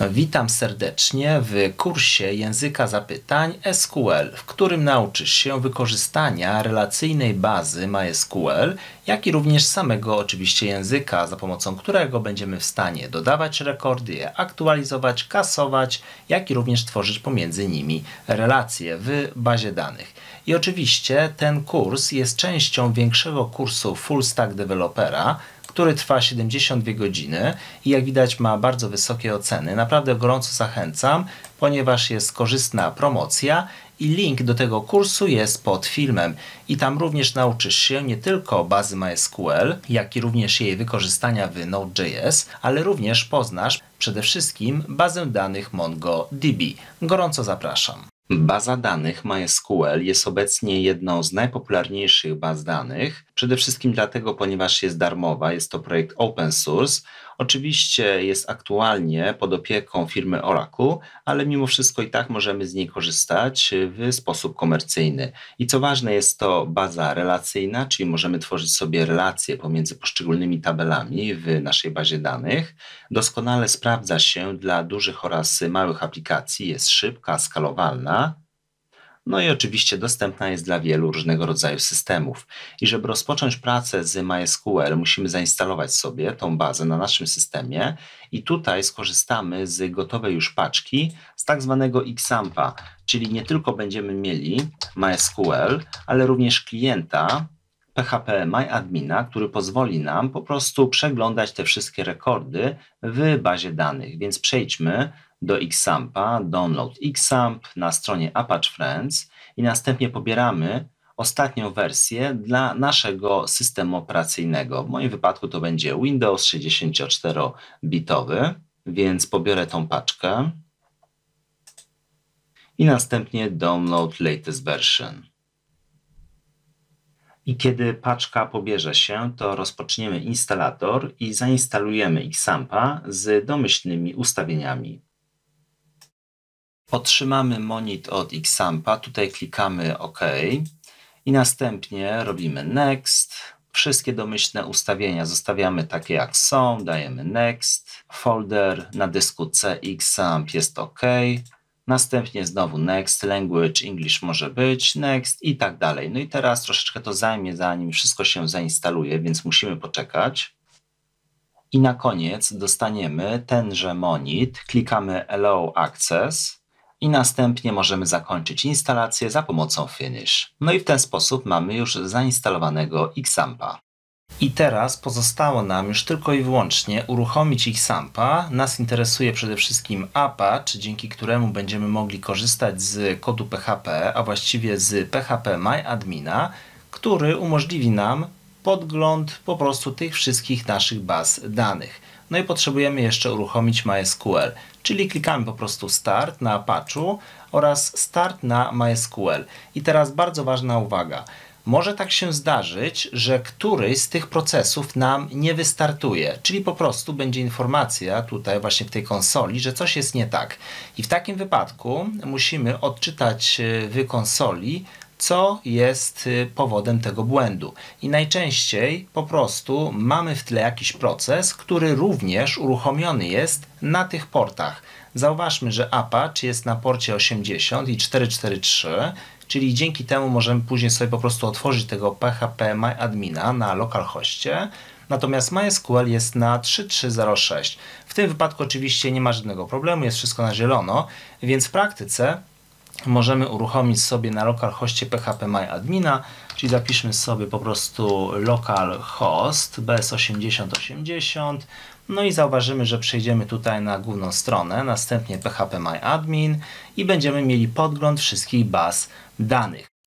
Witam serdecznie w kursie języka zapytań SQL, w którym nauczysz się wykorzystania relacyjnej bazy MySQL, jak i również samego oczywiście języka, za pomocą którego będziemy w stanie dodawać rekordy, je aktualizować, kasować, jak i również tworzyć pomiędzy nimi relacje w bazie danych. I oczywiście ten kurs jest częścią większego kursu Full Stack Developera, który trwa 72 godziny i jak widać ma bardzo wysokie oceny. Naprawdę gorąco zachęcam, ponieważ jest korzystna promocja i link do tego kursu jest pod filmem. I tam również nauczysz się nie tylko bazy MySQL, jak i również jej wykorzystania w Node.js, ale również poznasz przede wszystkim bazę danych MongoDB. Gorąco zapraszam. Baza danych MySQL jest obecnie jedną z najpopularniejszych baz danych, przede wszystkim dlatego, ponieważ jest darmowa, jest to projekt open source. Oczywiście jest aktualnie pod opieką firmy Oracle, ale mimo wszystko i tak możemy z niej korzystać w sposób komercyjny. I co ważne, jest to baza relacyjna, czyli możemy tworzyć sobie relacje pomiędzy poszczególnymi tabelami w naszej bazie danych. Doskonale sprawdza się dla dużych oraz małych aplikacji, jest szybka, skalowalna. No i oczywiście dostępna jest dla wielu różnego rodzaju systemów. I żeby rozpocząć pracę z MySQL, musimy zainstalować sobie tą bazę na naszym systemie i tutaj skorzystamy z gotowej już paczki z tak zwanego XAMPA, czyli nie tylko będziemy mieli MySQL, ale również klienta PHP MyAdmina, który pozwoli nam po prostu przeglądać te wszystkie rekordy w bazie danych. Więc przejdźmy do XAMPa, download XAMP na stronie Apache Friends i następnie pobieramy ostatnią wersję dla naszego systemu operacyjnego. W moim wypadku to będzie Windows 64-bitowy, więc pobiorę tą paczkę i następnie download latest version. I kiedy paczka pobierze się, to rozpoczniemy instalator i zainstalujemy XAMPa z domyślnymi ustawieniami. Otrzymamy monit od Xampa, tutaj klikamy OK i następnie robimy Next. Wszystkie domyślne ustawienia zostawiamy takie jak są, dajemy Next. Folder na dysku C Xamp jest OK. Następnie znowu Next, Language, English może być, Next i tak dalej. No i teraz troszeczkę to zajmie, zanim wszystko się zainstaluje, więc musimy poczekać. I na koniec dostaniemy tenże monit, klikamy Allow Access i następnie możemy zakończyć instalację za pomocą Finish. No i w ten sposób mamy już zainstalowanego Xampa. I teraz pozostało nam już tylko i wyłącznie uruchomić Xampa. Nas interesuje przede wszystkim Apache, dzięki któremu będziemy mogli korzystać z kodu PHP, a właściwie z PHP MyAdmina, który umożliwi nam podgląd po prostu tych wszystkich naszych baz danych. No i potrzebujemy jeszcze uruchomić MySQL, czyli klikamy po prostu Start na Apache oraz Start na MySQL. I teraz bardzo ważna uwaga. Może tak się zdarzyć, że któryś z tych procesów nam nie wystartuje, czyli po prostu będzie informacja tutaj właśnie w tej konsoli, że coś jest nie tak. I w takim wypadku musimy odczytać e, w konsoli co jest y, powodem tego błędu. I najczęściej po prostu mamy w tle jakiś proces, który również uruchomiony jest na tych portach. Zauważmy, że Apache jest na porcie 80 i 443, czyli dzięki temu możemy później sobie po prostu otworzyć tego PHP MyAdmina na localhoście. Natomiast MySQL jest na 3306. W tym wypadku oczywiście nie ma żadnego problemu, jest wszystko na zielono, więc w praktyce możemy uruchomić sobie na localhoście PHP MyAdmina, czyli zapiszmy sobie po prostu localhost bs8080 no i zauważymy, że przejdziemy tutaj na główną stronę, następnie PHP MyAdmin i będziemy mieli podgląd wszystkich baz danych.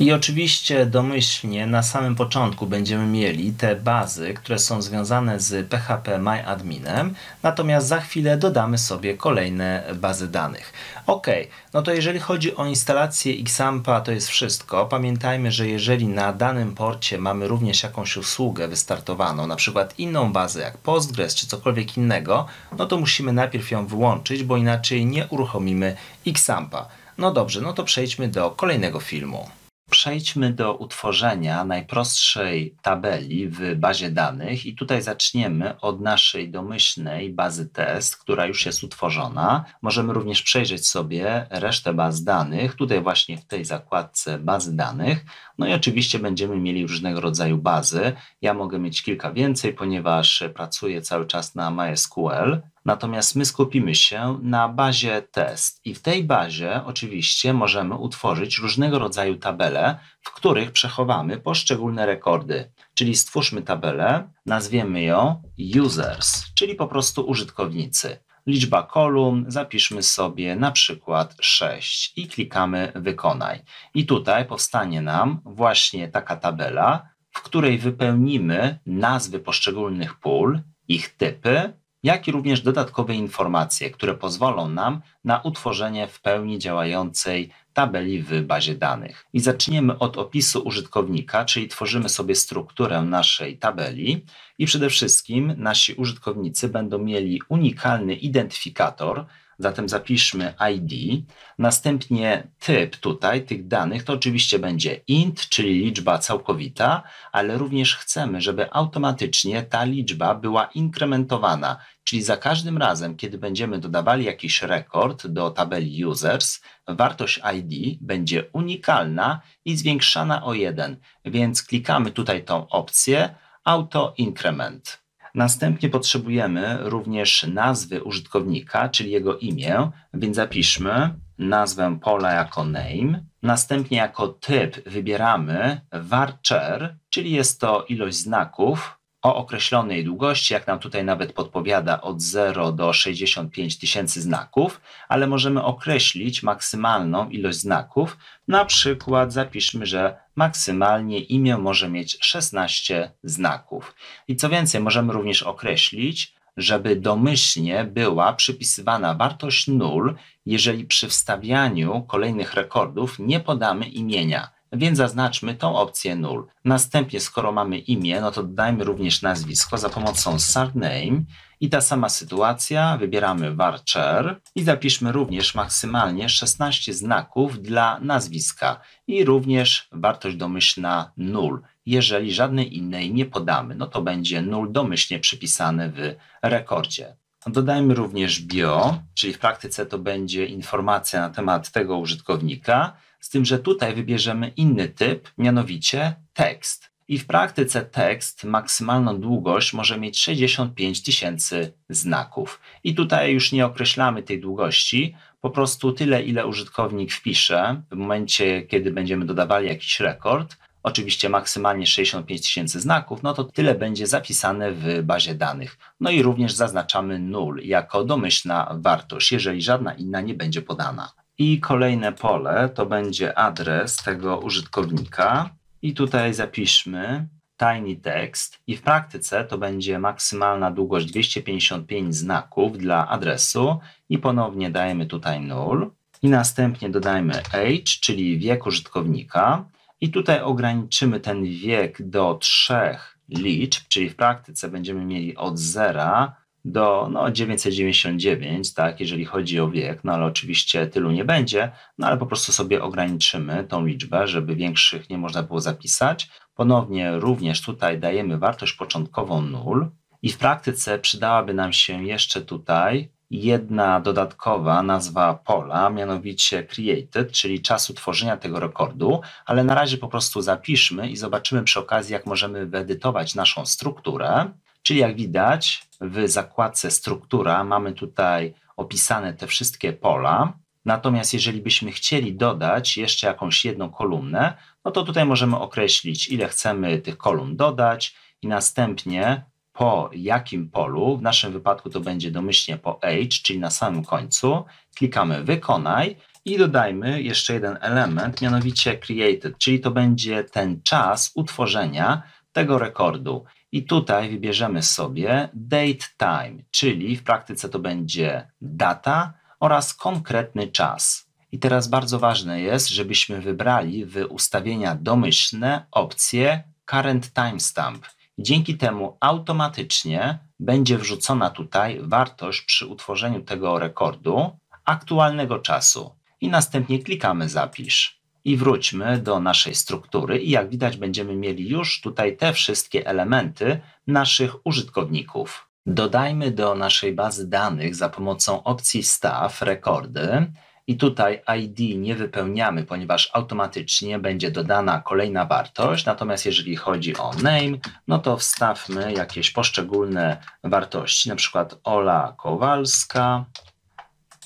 I oczywiście domyślnie na samym początku będziemy mieli te bazy, które są związane z PHP MyAdminem, natomiast za chwilę dodamy sobie kolejne bazy danych. Ok, no to jeżeli chodzi o instalację Xampa, to jest wszystko. Pamiętajmy, że jeżeli na danym porcie mamy również jakąś usługę wystartowaną, na przykład inną bazę jak Postgres czy cokolwiek innego, no to musimy najpierw ją wyłączyć, bo inaczej nie uruchomimy Xampa. No dobrze, no to przejdźmy do kolejnego filmu. Przejdźmy do utworzenia najprostszej tabeli w bazie danych i tutaj zaczniemy od naszej domyślnej bazy test, która już jest utworzona. Możemy również przejrzeć sobie resztę baz danych, tutaj właśnie w tej zakładce bazy danych. No i oczywiście będziemy mieli różnego rodzaju bazy. Ja mogę mieć kilka więcej, ponieważ pracuję cały czas na MySQL. Natomiast my skupimy się na bazie test i w tej bazie oczywiście możemy utworzyć różnego rodzaju tabele, w których przechowamy poszczególne rekordy. Czyli stwórzmy tabelę, nazwiemy ją users, czyli po prostu użytkownicy. Liczba kolumn, zapiszmy sobie na przykład 6 i klikamy wykonaj. I tutaj powstanie nam właśnie taka tabela, w której wypełnimy nazwy poszczególnych pól, ich typy, jak i również dodatkowe informacje, które pozwolą nam na utworzenie w pełni działającej tabeli w bazie danych. I zaczniemy od opisu użytkownika, czyli tworzymy sobie strukturę naszej tabeli i przede wszystkim nasi użytkownicy będą mieli unikalny identyfikator, Zatem zapiszmy ID, następnie typ tutaj tych danych to oczywiście będzie int, czyli liczba całkowita, ale również chcemy, żeby automatycznie ta liczba była inkrementowana, czyli za każdym razem, kiedy będziemy dodawali jakiś rekord do tabeli users, wartość ID będzie unikalna i zwiększana o 1, więc klikamy tutaj tą opcję Auto Increment. Następnie potrzebujemy również nazwy użytkownika, czyli jego imię, więc zapiszmy nazwę pola jako name. Następnie jako typ wybieramy varchar, czyli jest to ilość znaków, o określonej długości, jak nam tutaj nawet podpowiada, od 0 do 65 tysięcy znaków, ale możemy określić maksymalną ilość znaków. Na przykład zapiszmy, że maksymalnie imię może mieć 16 znaków. I co więcej, możemy również określić, żeby domyślnie była przypisywana wartość 0, jeżeli przy wstawianiu kolejnych rekordów nie podamy imienia więc zaznaczmy tą opcję null. Następnie, skoro mamy imię, no to dodajmy również nazwisko za pomocą surname i ta sama sytuacja, wybieramy varchar i zapiszmy również maksymalnie 16 znaków dla nazwiska i również wartość domyślna null. Jeżeli żadnej innej nie podamy, no to będzie null domyślnie przypisane w rekordzie. Dodajmy również bio, czyli w praktyce to będzie informacja na temat tego użytkownika, z tym, że tutaj wybierzemy inny typ, mianowicie tekst. I w praktyce tekst maksymalną długość może mieć 65 tysięcy znaków. I tutaj już nie określamy tej długości, po prostu tyle, ile użytkownik wpisze w momencie, kiedy będziemy dodawali jakiś rekord. Oczywiście maksymalnie 65 tysięcy znaków, no to tyle będzie zapisane w bazie danych. No i również zaznaczamy null jako domyślna wartość, jeżeli żadna inna nie będzie podana. I kolejne pole to będzie adres tego użytkownika. I tutaj zapiszmy tiny text i w praktyce to będzie maksymalna długość 255 znaków dla adresu. I ponownie dajemy tutaj null i następnie dodajmy age, czyli wiek użytkownika. I tutaj ograniczymy ten wiek do trzech liczb, czyli w praktyce będziemy mieli od 0 do no, 999, tak, jeżeli chodzi o wiek, no ale oczywiście tylu nie będzie, no ale po prostu sobie ograniczymy tą liczbę, żeby większych nie można było zapisać. Ponownie również tutaj dajemy wartość początkową 0 i w praktyce przydałaby nam się jeszcze tutaj jedna dodatkowa nazwa pola, mianowicie created, czyli czasu tworzenia tego rekordu, ale na razie po prostu zapiszmy i zobaczymy przy okazji, jak możemy wyedytować naszą strukturę. Czyli jak widać w zakładce struktura mamy tutaj opisane te wszystkie pola. Natomiast jeżeli byśmy chcieli dodać jeszcze jakąś jedną kolumnę, no to tutaj możemy określić, ile chcemy tych kolumn dodać i następnie po jakim polu, w naszym wypadku to będzie domyślnie po age, czyli na samym końcu, klikamy wykonaj i dodajmy jeszcze jeden element, mianowicie created, czyli to będzie ten czas utworzenia tego rekordu. I tutaj wybierzemy sobie date time, czyli w praktyce to będzie data oraz konkretny czas. I teraz bardzo ważne jest, żebyśmy wybrali w ustawienia domyślne opcję current timestamp. Dzięki temu automatycznie będzie wrzucona tutaj wartość przy utworzeniu tego rekordu aktualnego czasu. I następnie klikamy zapisz. I wróćmy do naszej struktury i jak widać będziemy mieli już tutaj te wszystkie elementy naszych użytkowników. Dodajmy do naszej bazy danych za pomocą opcji staff rekordy i tutaj ID nie wypełniamy, ponieważ automatycznie będzie dodana kolejna wartość. Natomiast jeżeli chodzi o name, no to wstawmy jakieś poszczególne wartości, na przykład Ola Kowalska,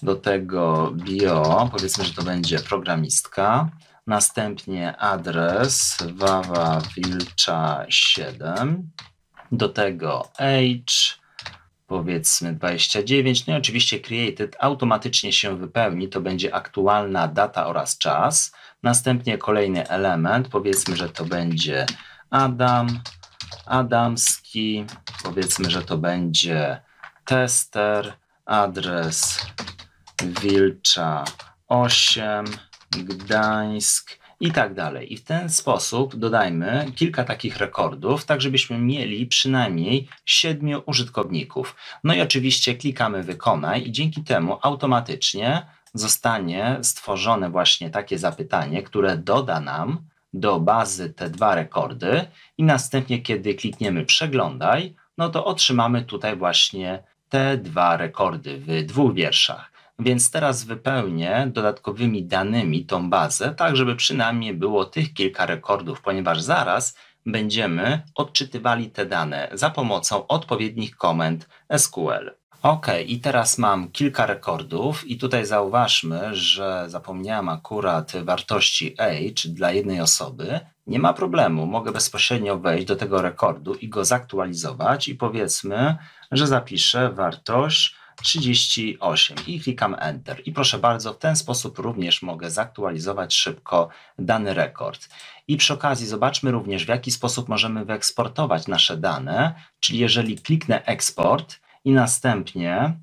do tego bio, powiedzmy, że to będzie programistka, następnie adres Wawa Wilcza 7, do tego age, powiedzmy 29, no i oczywiście created automatycznie się wypełni, to będzie aktualna data oraz czas. Następnie kolejny element, powiedzmy, że to będzie Adam, Adamski, powiedzmy, że to będzie tester, adres Wilcza 8, Gdańsk, i tak dalej. I w ten sposób dodajmy kilka takich rekordów, tak żebyśmy mieli przynajmniej siedmiu użytkowników. No i oczywiście klikamy wykonaj i dzięki temu automatycznie zostanie stworzone właśnie takie zapytanie, które doda nam do bazy te dwa rekordy i następnie kiedy klikniemy przeglądaj, no to otrzymamy tutaj właśnie te dwa rekordy w dwóch wierszach. Więc teraz wypełnię dodatkowymi danymi tą bazę, tak żeby przynajmniej było tych kilka rekordów, ponieważ zaraz będziemy odczytywali te dane za pomocą odpowiednich komend SQL. Ok, i teraz mam kilka rekordów i tutaj zauważmy, że zapomniałem akurat wartości age dla jednej osoby. Nie ma problemu, mogę bezpośrednio wejść do tego rekordu i go zaktualizować i powiedzmy, że zapiszę wartość 38 i klikam Enter. I proszę bardzo, w ten sposób również mogę zaktualizować szybko dany rekord. I przy okazji zobaczmy również, w jaki sposób możemy wyeksportować nasze dane, czyli jeżeli kliknę Export i następnie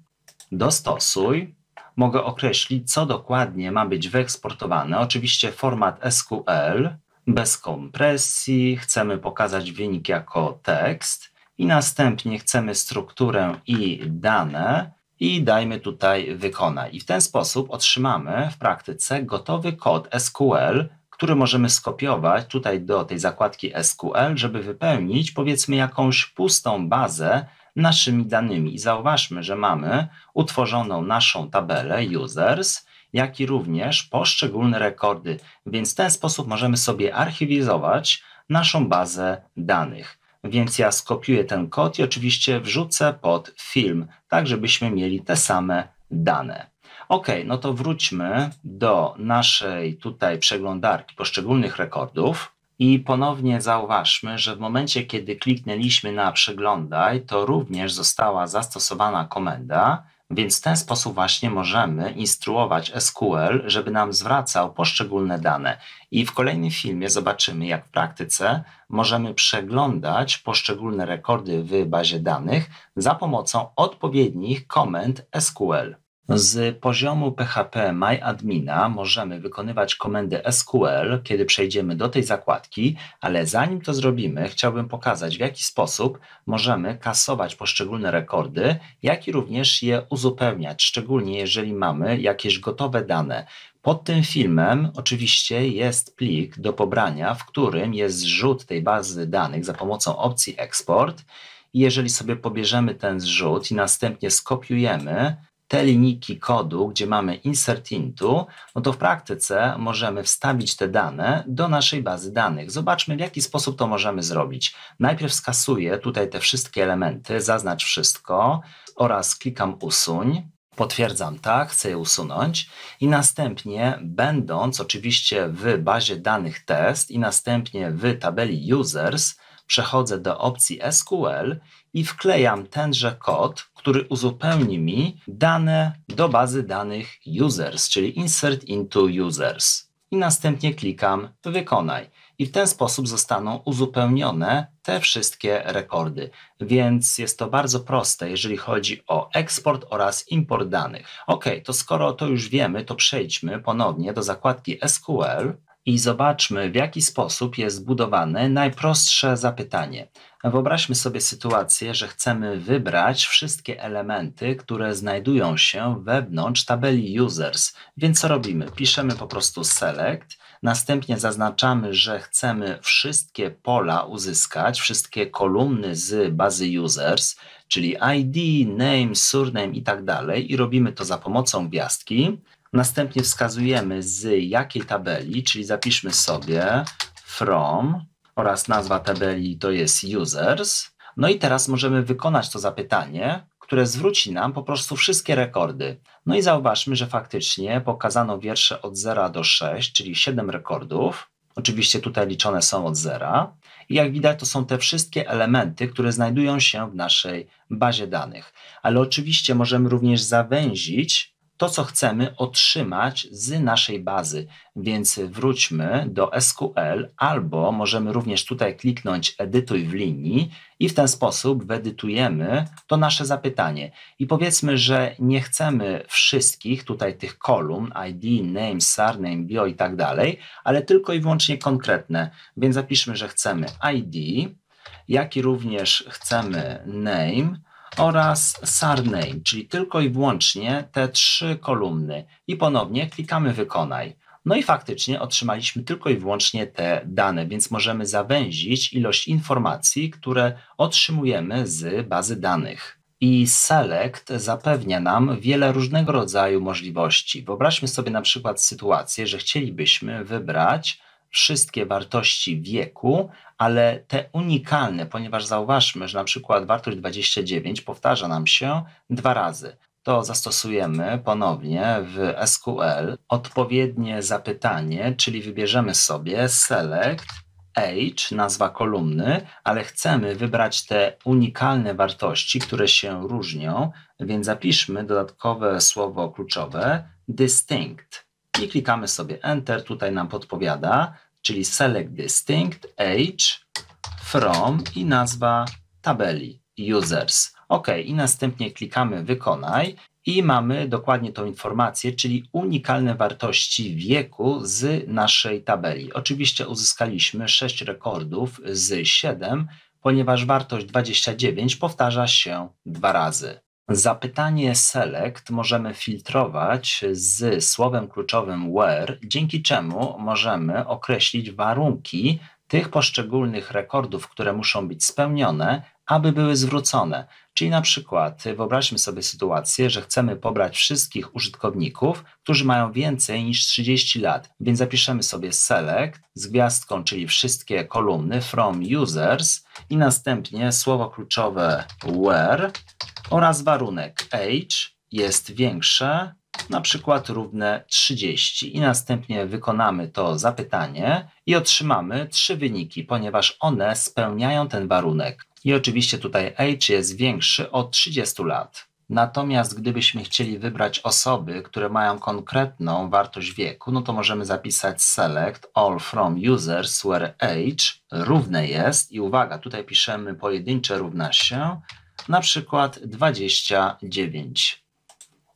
dostosuj, mogę określić, co dokładnie ma być wyeksportowane. Oczywiście format SQL, bez kompresji, chcemy pokazać wynik jako tekst i następnie chcemy strukturę i dane i dajmy tutaj wykonaj. I w ten sposób otrzymamy w praktyce gotowy kod SQL, który możemy skopiować tutaj do tej zakładki SQL, żeby wypełnić powiedzmy jakąś pustą bazę naszymi danymi. I zauważmy, że mamy utworzoną naszą tabelę users, jak i również poszczególne rekordy, więc w ten sposób możemy sobie archiwizować naszą bazę danych. Więc ja skopiuję ten kod i oczywiście wrzucę pod film, tak żebyśmy mieli te same dane. Ok, no to wróćmy do naszej tutaj przeglądarki poszczególnych rekordów i ponownie zauważmy, że w momencie, kiedy kliknęliśmy na przeglądaj, to również została zastosowana komenda więc w ten sposób właśnie możemy instruować SQL, żeby nam zwracał poszczególne dane. I w kolejnym filmie zobaczymy, jak w praktyce możemy przeglądać poszczególne rekordy w bazie danych za pomocą odpowiednich komend SQL. Z poziomu PHP MyAdmina możemy wykonywać komendy SQL, kiedy przejdziemy do tej zakładki, ale zanim to zrobimy, chciałbym pokazać, w jaki sposób możemy kasować poszczególne rekordy, jak i również je uzupełniać, szczególnie jeżeli mamy jakieś gotowe dane. Pod tym filmem oczywiście jest plik do pobrania, w którym jest zrzut tej bazy danych za pomocą opcji Export. I jeżeli sobie pobierzemy ten zrzut i następnie skopiujemy, te linijki kodu, gdzie mamy insert into, no to w praktyce możemy wstawić te dane do naszej bazy danych. Zobaczmy, w jaki sposób to możemy zrobić. Najpierw skasuję tutaj te wszystkie elementy, zaznacz wszystko oraz klikam usuń. Potwierdzam tak, chcę je usunąć i następnie będąc oczywiście w bazie danych test i następnie w tabeli users przechodzę do opcji SQL i wklejam tenże kod, który uzupełni mi dane do bazy danych users, czyli insert into users. I następnie klikam wykonaj. I w ten sposób zostaną uzupełnione te wszystkie rekordy. Więc jest to bardzo proste, jeżeli chodzi o eksport oraz import danych. Ok, to skoro to już wiemy, to przejdźmy ponownie do zakładki SQL I zobaczmy, w jaki sposób jest zbudowane najprostsze zapytanie. Wyobraźmy sobie sytuację, że chcemy wybrać wszystkie elementy, które znajdują się wewnątrz tabeli users. Więc co robimy? Piszemy po prostu select, następnie zaznaczamy, że chcemy wszystkie pola uzyskać, wszystkie kolumny z bazy users, czyli ID, name, surname i tak dalej i robimy to za pomocą gwiazdki. Następnie wskazujemy z jakiej tabeli, czyli zapiszmy sobie from oraz nazwa tabeli to jest users. No i teraz możemy wykonać to zapytanie, które zwróci nam po prostu wszystkie rekordy. No i zauważmy, że faktycznie pokazano wiersze od 0 do 6, czyli 7 rekordów. Oczywiście tutaj liczone są od zera. I jak widać, to są te wszystkie elementy, które znajdują się w naszej bazie danych. Ale oczywiście możemy również zawęzić to, co chcemy otrzymać z naszej bazy. Więc wróćmy do SQL, albo możemy również tutaj kliknąć Edytuj w linii i w ten sposób wyedytujemy to nasze zapytanie. I powiedzmy, że nie chcemy wszystkich tutaj tych kolumn ID, name, surname, bio i tak dalej, ale tylko i wyłącznie konkretne. Więc zapiszmy, że chcemy ID, jak i również chcemy name, oraz surname, czyli tylko i wyłącznie te trzy kolumny. I ponownie klikamy wykonaj. No i faktycznie otrzymaliśmy tylko i wyłącznie te dane, więc możemy zawęzić ilość informacji, które otrzymujemy z bazy danych. I Select zapewnia nam wiele różnego rodzaju możliwości. Wyobraźmy sobie na przykład sytuację, że chcielibyśmy wybrać wszystkie wartości wieku, ale te unikalne, ponieważ zauważmy, że na przykład wartość 29 powtarza nam się dwa razy. To zastosujemy ponownie w SQL odpowiednie zapytanie, czyli wybierzemy sobie select age, nazwa kolumny, ale chcemy wybrać te unikalne wartości, które się różnią, więc zapiszmy dodatkowe słowo kluczowe distinct i klikamy sobie Enter, tutaj nam podpowiada, czyli select distinct age from i nazwa tabeli users. OK, i następnie klikamy wykonaj i mamy dokładnie tą informację, czyli unikalne wartości wieku z naszej tabeli. Oczywiście uzyskaliśmy 6 rekordów z 7, ponieważ wartość 29 powtarza się dwa razy. Zapytanie select możemy filtrować z słowem kluczowym where, dzięki czemu możemy określić warunki tych poszczególnych rekordów, które muszą być spełnione, aby były zwrócone. Czyli na przykład wyobraźmy sobie sytuację, że chcemy pobrać wszystkich użytkowników, którzy mają więcej niż 30 lat, więc zapiszemy sobie select z gwiazdką, czyli wszystkie kolumny from users i następnie słowo kluczowe where oraz warunek age jest większe, na przykład równe 30 i następnie wykonamy to zapytanie i otrzymamy trzy wyniki, ponieważ one spełniają ten warunek. I oczywiście tutaj age jest większy od 30 lat. Natomiast gdybyśmy chcieli wybrać osoby, które mają konkretną wartość wieku, no to możemy zapisać select all from users where age równe jest i uwaga, tutaj piszemy pojedyncze równa się na przykład 29.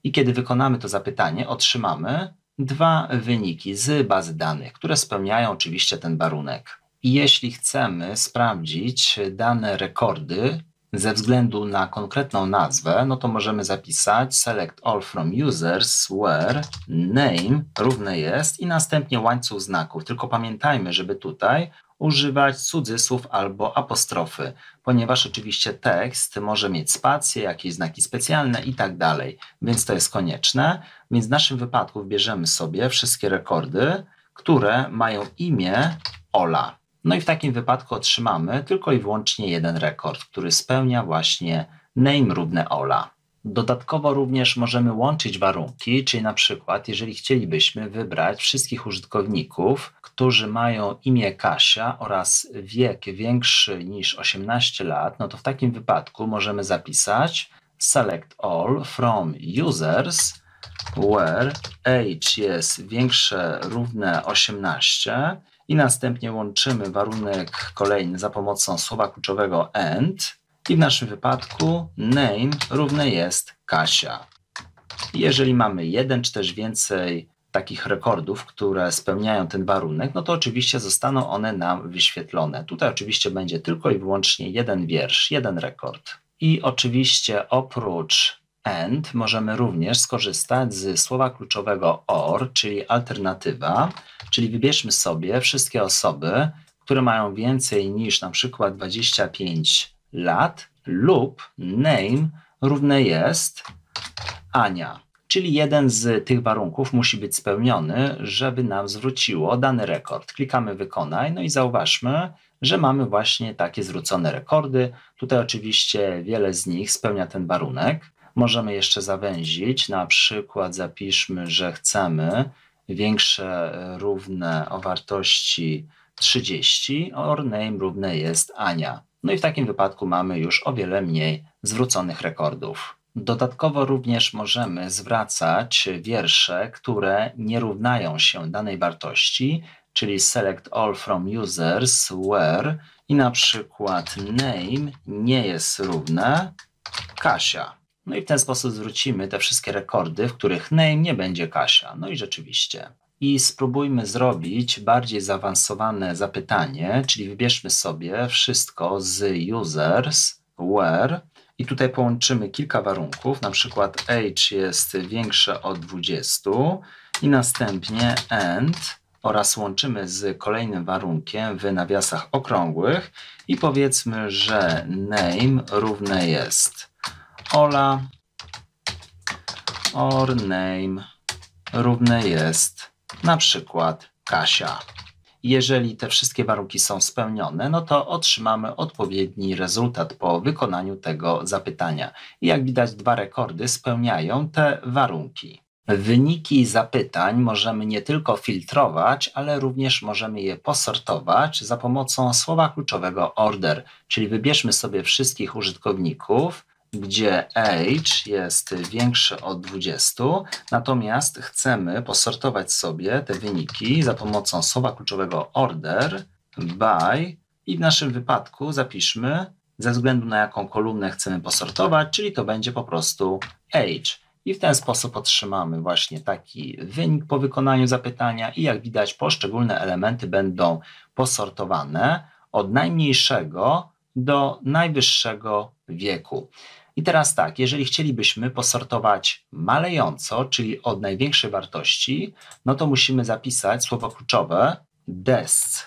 I kiedy wykonamy to zapytanie, otrzymamy dwa wyniki z bazy danych, które spełniają oczywiście ten warunek. I jeśli chcemy sprawdzić dane rekordy ze względu na konkretną nazwę, no to możemy zapisać select all from users where name równe jest i następnie łańcuch znaków. Tylko pamiętajmy, żeby tutaj używać cudzysłów albo apostrofy, ponieważ oczywiście tekst może mieć spacje, jakieś znaki specjalne i tak dalej, więc to jest konieczne. Więc w naszym wypadku bierzemy sobie wszystkie rekordy, które mają imię Ola. No i w takim wypadku otrzymamy tylko i wyłącznie jeden rekord, który spełnia właśnie name równe Ola. Dodatkowo również możemy łączyć warunki, czyli na przykład, jeżeli chcielibyśmy wybrać wszystkich użytkowników, którzy mają imię Kasia oraz wiek większy niż 18 lat, no to w takim wypadku możemy zapisać select all from users where age jest większe równe 18 i następnie łączymy warunek kolejny za pomocą słowa kluczowego and i w naszym wypadku name równe jest Kasia. Jeżeli mamy jeden czy też więcej takich rekordów, które spełniają ten warunek, no to oczywiście zostaną one nam wyświetlone. Tutaj oczywiście będzie tylko i wyłącznie jeden wiersz, jeden rekord. I oczywiście oprócz AND możemy również skorzystać z słowa kluczowego OR, czyli alternatywa, czyli wybierzmy sobie wszystkie osoby, które mają więcej niż na przykład 25 lat lub name równe jest Ania. Czyli jeden z tych warunków musi być spełniony, żeby nam zwróciło dany rekord. Klikamy wykonaj, no i zauważmy, że mamy właśnie takie zwrócone rekordy. Tutaj oczywiście wiele z nich spełnia ten warunek. Możemy jeszcze zawęzić, na przykład zapiszmy, że chcemy większe równe o wartości 30, or name równe jest Ania. No i w takim wypadku mamy już o wiele mniej zwróconych rekordów. Dodatkowo również możemy zwracać wiersze, które nie równają się danej wartości, czyli select all from users where i na przykład name nie jest równe Kasia. No i w ten sposób zwrócimy te wszystkie rekordy, w których name nie będzie Kasia. No i rzeczywiście. I spróbujmy zrobić bardziej zaawansowane zapytanie, czyli wybierzmy sobie wszystko z users, where i tutaj połączymy kilka warunków, na przykład age jest większe od 20 i następnie and oraz łączymy z kolejnym warunkiem w nawiasach okrągłych i powiedzmy, że name równe jest Ola or name równe jest na przykład Kasia. Jeżeli te wszystkie warunki są spełnione, no to otrzymamy odpowiedni rezultat po wykonaniu tego zapytania. I jak widać, dwa rekordy spełniają te warunki. Wyniki zapytań możemy nie tylko filtrować, ale również możemy je posortować za pomocą słowa kluczowego order, czyli wybierzmy sobie wszystkich użytkowników, gdzie age jest większy od 20, natomiast chcemy posortować sobie te wyniki za pomocą słowa kluczowego order by i w naszym wypadku zapiszmy ze względu na jaką kolumnę chcemy posortować, czyli to będzie po prostu age. I w ten sposób otrzymamy właśnie taki wynik po wykonaniu zapytania i jak widać poszczególne elementy będą posortowane od najmniejszego do najwyższego wieku. I teraz tak, jeżeli chcielibyśmy posortować malejąco, czyli od największej wartości, no to musimy zapisać słowo kluczowe des,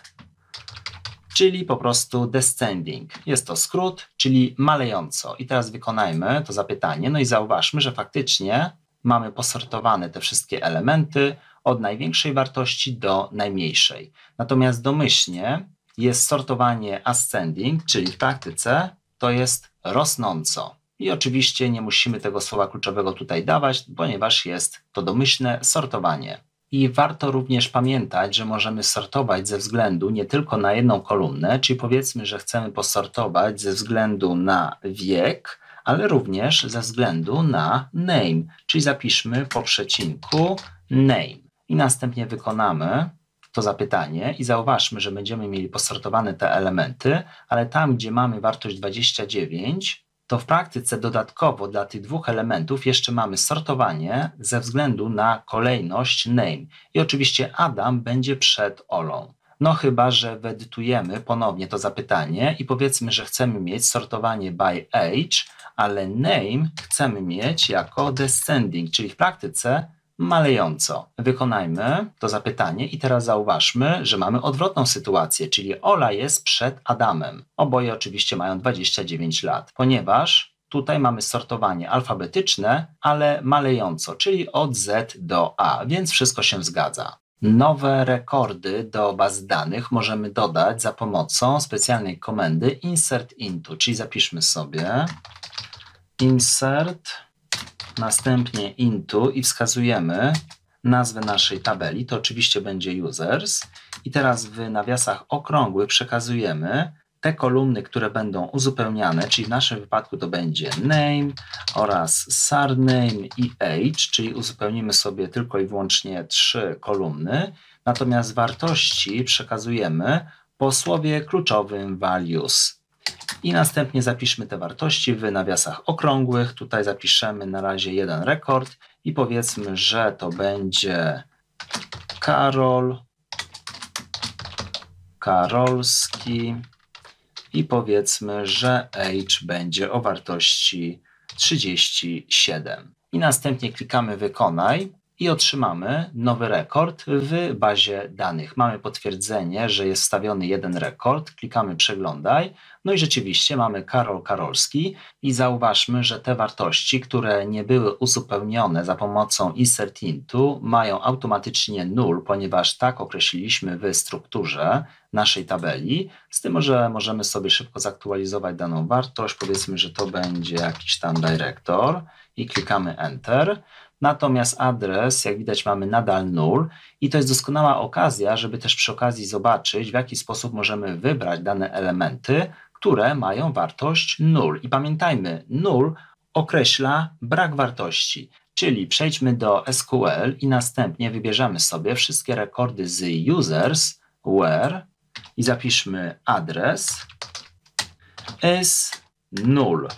czyli po prostu descending. Jest to skrót, czyli malejąco. I teraz wykonajmy to zapytanie, no i zauważmy, że faktycznie mamy posortowane te wszystkie elementy od największej wartości do najmniejszej. Natomiast domyślnie jest sortowanie ascending, czyli w praktyce to jest rosnąco. I oczywiście nie musimy tego słowa kluczowego tutaj dawać, ponieważ jest to domyślne sortowanie. I warto również pamiętać, że możemy sortować ze względu nie tylko na jedną kolumnę, czyli powiedzmy, że chcemy posortować ze względu na wiek, ale również ze względu na name, czyli zapiszmy po przecinku name. I następnie wykonamy to zapytanie i zauważmy, że będziemy mieli posortowane te elementy, ale tam, gdzie mamy wartość 29, to w praktyce dodatkowo dla tych dwóch elementów jeszcze mamy sortowanie ze względu na kolejność name. I oczywiście Adam będzie przed Olą. No chyba, że wyedytujemy ponownie to zapytanie i powiedzmy, że chcemy mieć sortowanie by age, ale name chcemy mieć jako descending, czyli w praktyce malejąco. Wykonajmy to zapytanie i teraz zauważmy, że mamy odwrotną sytuację, czyli Ola jest przed Adamem. Oboje oczywiście mają 29 lat, ponieważ tutaj mamy sortowanie alfabetyczne, ale malejąco, czyli od Z do A, więc wszystko się zgadza. Nowe rekordy do baz danych możemy dodać za pomocą specjalnej komendy insert into, czyli zapiszmy sobie insert następnie into i wskazujemy nazwę naszej tabeli, to oczywiście będzie users. I teraz w nawiasach okrągłych przekazujemy te kolumny, które będą uzupełniane, czyli w naszym wypadku to będzie name oraz surname i age, czyli uzupełnimy sobie tylko i wyłącznie trzy kolumny, natomiast wartości przekazujemy po słowie kluczowym values. I następnie zapiszmy te wartości w nawiasach okrągłych. Tutaj zapiszemy na razie jeden rekord i powiedzmy, że to będzie Karol, Karolski i powiedzmy, że age będzie o wartości 37. I następnie klikamy wykonaj i otrzymamy nowy rekord w bazie danych. Mamy potwierdzenie, że jest wstawiony jeden rekord, klikamy przeglądaj, no i rzeczywiście mamy Karol Karolski i zauważmy, że te wartości, które nie były uzupełnione za pomocą insert intu mają automatycznie null, ponieważ tak określiliśmy w strukturze naszej tabeli, z tym, że możemy sobie szybko zaktualizować daną wartość, powiedzmy, że to będzie jakiś tam dyrektor i klikamy Enter. Natomiast adres, jak widać, mamy nadal null i to jest doskonała okazja, żeby też przy okazji zobaczyć, w jaki sposób możemy wybrać dane elementy, które mają wartość null. I pamiętajmy, null określa brak wartości. Czyli przejdźmy do SQL i następnie wybierzemy sobie wszystkie rekordy z users, where i zapiszmy adres is null.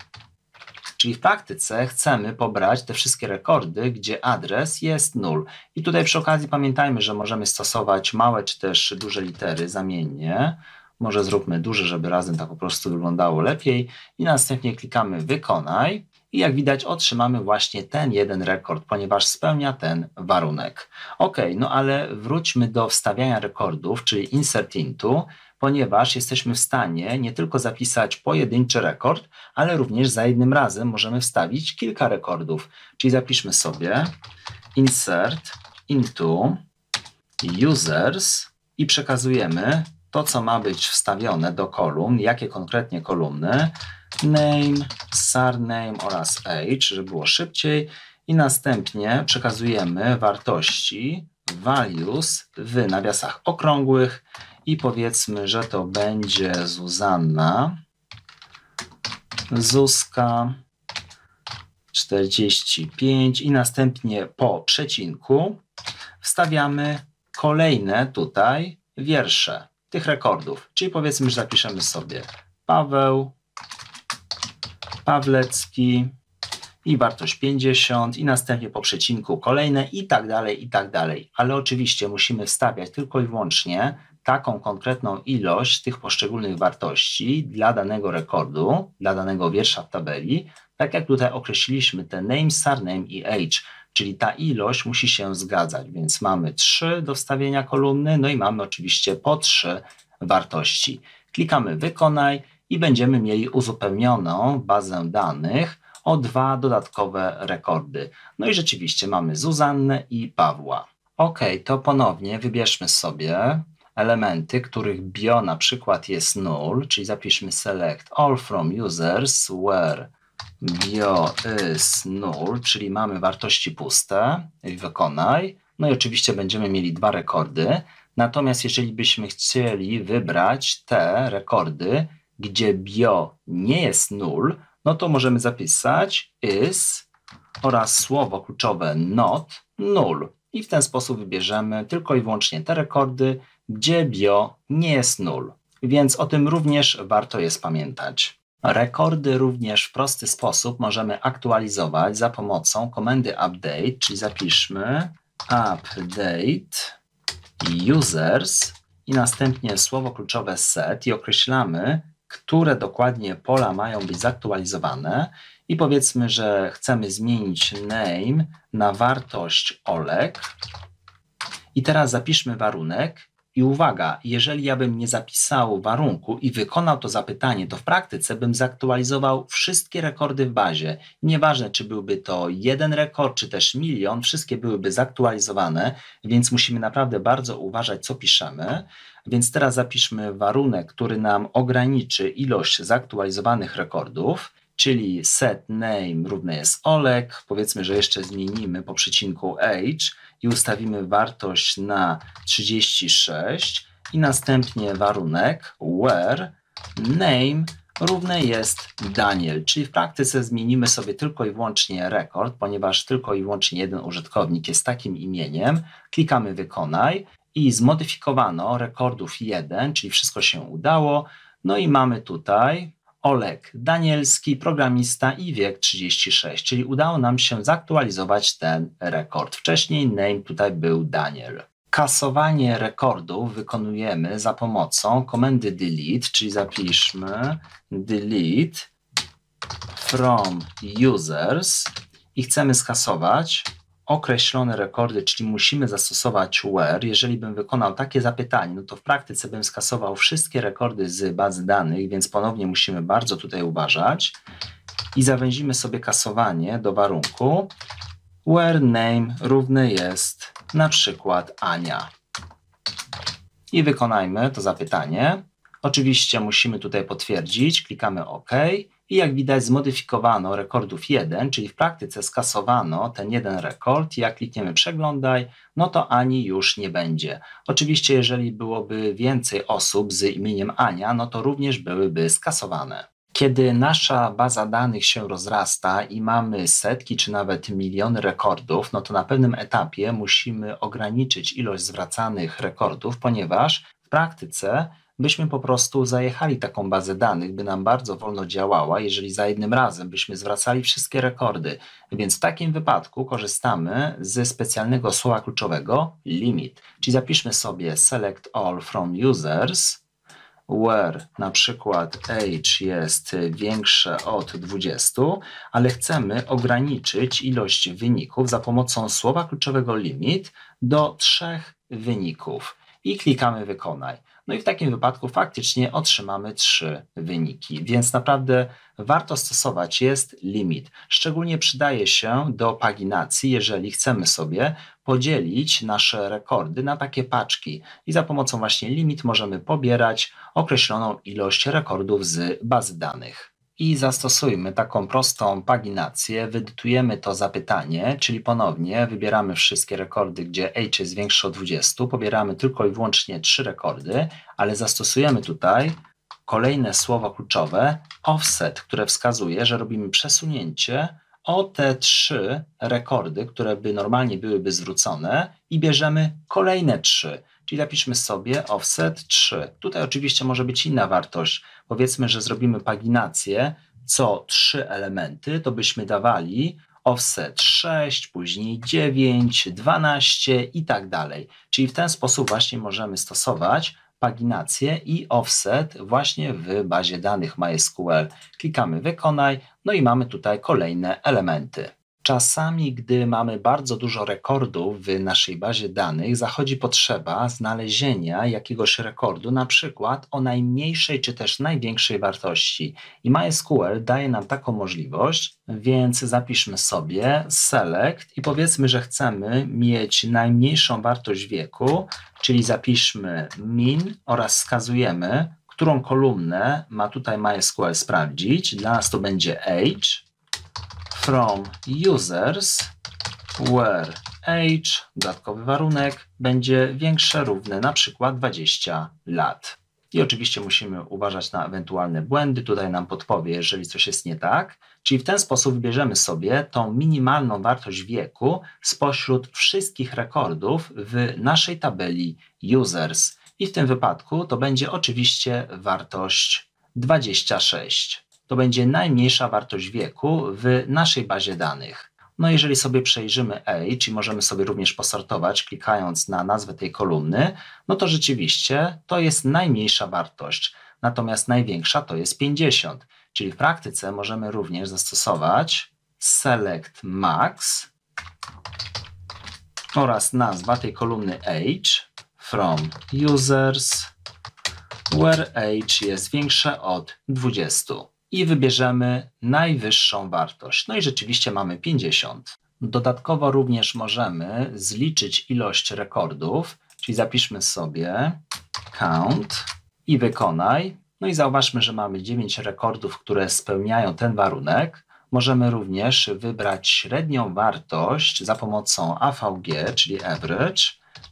Czyli w praktyce chcemy pobrać te wszystkie rekordy, gdzie adres jest null. I tutaj przy okazji pamiętajmy, że możemy stosować małe czy też duże litery zamiennie. Może zróbmy duże, żeby razem tak po prostu wyglądało lepiej. I następnie klikamy wykonaj. I jak widać otrzymamy właśnie ten jeden rekord, ponieważ spełnia ten warunek. Ok, no ale wróćmy do wstawiania rekordów, czyli insert into ponieważ jesteśmy w stanie nie tylko zapisać pojedynczy rekord, ale również za jednym razem możemy wstawić kilka rekordów. Czyli zapiszmy sobie insert into users i przekazujemy to, co ma być wstawione do kolumn, jakie konkretnie kolumny, name, surname oraz age, żeby było szybciej. I następnie przekazujemy wartości values w nawiasach okrągłych i powiedzmy, że to będzie Zuzanna, Zuzka 45 i następnie po przecinku wstawiamy kolejne tutaj wiersze tych rekordów. Czyli powiedzmy, że zapiszemy sobie Paweł, Pawlecki i wartość 50 i następnie po przecinku kolejne i tak dalej, i tak dalej. Ale oczywiście musimy wstawiać tylko i wyłącznie taką konkretną ilość tych poszczególnych wartości dla danego rekordu, dla danego wiersza w tabeli, tak jak tutaj określiliśmy te name, surname i age, czyli ta ilość musi się zgadzać, więc mamy 3 do wstawienia kolumny, no i mamy oczywiście po 3 wartości. Klikamy wykonaj i będziemy mieli uzupełnioną bazę danych o dwa dodatkowe rekordy. No i rzeczywiście mamy Zuzannę i Pawła. Ok, to ponownie wybierzmy sobie elementy, których bio na przykład jest null, czyli zapiszmy select all from users where bio is null, czyli mamy wartości puste i wykonaj. No i oczywiście będziemy mieli dwa rekordy. Natomiast jeżeli byśmy chcieli wybrać te rekordy, gdzie bio nie jest null, no to możemy zapisać is oraz słowo kluczowe not null. I w ten sposób wybierzemy tylko i wyłącznie te rekordy, gdzie bio nie jest nul, więc o tym również warto jest pamiętać. Rekordy również w prosty sposób możemy aktualizować za pomocą komendy update, czyli zapiszmy update users i następnie słowo kluczowe set i określamy, które dokładnie pola mają być zaktualizowane i powiedzmy, że chcemy zmienić name na wartość Oleg i teraz zapiszmy warunek i uwaga, jeżeli ja bym nie zapisał warunku i wykonał to zapytanie, to w praktyce bym zaktualizował wszystkie rekordy w bazie. Nieważne, czy byłby to jeden rekord, czy też milion, wszystkie byłyby zaktualizowane, więc musimy naprawdę bardzo uważać, co piszemy. Więc teraz zapiszmy warunek, który nam ograniczy ilość zaktualizowanych rekordów czyli set name równe jest Olek. Powiedzmy, że jeszcze zmienimy po przecinku age i ustawimy wartość na 36 i następnie warunek where name równe jest Daniel, czyli w praktyce zmienimy sobie tylko i wyłącznie rekord, ponieważ tylko i wyłącznie jeden użytkownik jest takim imieniem. Klikamy wykonaj i zmodyfikowano rekordów 1, czyli wszystko się udało. No i mamy tutaj Olek Danielski, programista i wiek 36, czyli udało nam się zaktualizować ten rekord. Wcześniej name tutaj był Daniel. Kasowanie rekordów wykonujemy za pomocą komendy delete, czyli zapiszmy delete from users i chcemy skasować określone rekordy, czyli musimy zastosować where. Jeżeli bym wykonał takie zapytanie, no to w praktyce bym skasował wszystkie rekordy z bazy danych, więc ponownie musimy bardzo tutaj uważać i zawęzimy sobie kasowanie do warunku where name równy jest na przykład Ania. I wykonajmy to zapytanie. Oczywiście musimy tutaj potwierdzić, klikamy OK i jak widać zmodyfikowano rekordów 1, czyli w praktyce skasowano ten jeden rekord. Jak klikniemy przeglądaj, no to Ani już nie będzie. Oczywiście jeżeli byłoby więcej osób z imieniem Ania, no to również byłyby skasowane. Kiedy nasza baza danych się rozrasta i mamy setki czy nawet miliony rekordów, no to na pewnym etapie musimy ograniczyć ilość zwracanych rekordów, ponieważ w praktyce byśmy po prostu zajechali taką bazę danych, by nam bardzo wolno działała, jeżeli za jednym razem byśmy zwracali wszystkie rekordy. Więc w takim wypadku korzystamy ze specjalnego słowa kluczowego limit. Czyli zapiszmy sobie select all from users, where na przykład age jest większe od 20, ale chcemy ograniczyć ilość wyników za pomocą słowa kluczowego limit do trzech wyników i klikamy wykonaj. No i w takim wypadku faktycznie otrzymamy trzy wyniki, więc naprawdę warto stosować jest limit. Szczególnie przydaje się do paginacji, jeżeli chcemy sobie podzielić nasze rekordy na takie paczki i za pomocą właśnie limit możemy pobierać określoną ilość rekordów z bazy danych i zastosujmy taką prostą paginację. Wyedytujemy to zapytanie, czyli ponownie wybieramy wszystkie rekordy, gdzie h jest większy od 20, pobieramy tylko i wyłącznie trzy rekordy, ale zastosujemy tutaj kolejne słowo kluczowe offset, które wskazuje, że robimy przesunięcie o te trzy rekordy, które by normalnie byłyby zwrócone i bierzemy kolejne trzy. Czyli zapiszmy sobie offset 3. Tutaj oczywiście może być inna wartość. Powiedzmy, że zrobimy paginację co trzy elementy, to byśmy dawali offset 6, później 9, 12 i tak dalej. Czyli w ten sposób właśnie możemy stosować paginację i offset właśnie w bazie danych MySQL. Klikamy wykonaj, no i mamy tutaj kolejne elementy. Czasami, gdy mamy bardzo dużo rekordów w naszej bazie danych, zachodzi potrzeba znalezienia jakiegoś rekordu, na przykład o najmniejszej czy też największej wartości. I MySQL daje nam taką możliwość, więc zapiszmy sobie select i powiedzmy, że chcemy mieć najmniejszą wartość wieku, czyli zapiszmy min oraz wskazujemy, którą kolumnę ma tutaj MySQL sprawdzić. Dla nas to będzie age from users where age, dodatkowy warunek, będzie większe, równe na przykład 20 lat. I oczywiście musimy uważać na ewentualne błędy. Tutaj nam podpowie, jeżeli coś jest nie tak. Czyli w ten sposób wybierzemy sobie tą minimalną wartość wieku spośród wszystkich rekordów w naszej tabeli users. I w tym wypadku to będzie oczywiście wartość 26 to będzie najmniejsza wartość wieku w naszej bazie danych. No jeżeli sobie przejrzymy age i możemy sobie również posortować, klikając na nazwę tej kolumny, no to rzeczywiście to jest najmniejsza wartość, natomiast największa to jest 50, czyli w praktyce możemy również zastosować select max oraz nazwa tej kolumny age from users where age jest większe od 20 i wybierzemy najwyższą wartość. No i rzeczywiście mamy 50. Dodatkowo również możemy zliczyć ilość rekordów, czyli zapiszmy sobie count i wykonaj. No i zauważmy, że mamy 9 rekordów, które spełniają ten warunek. Możemy również wybrać średnią wartość za pomocą AVG, czyli average,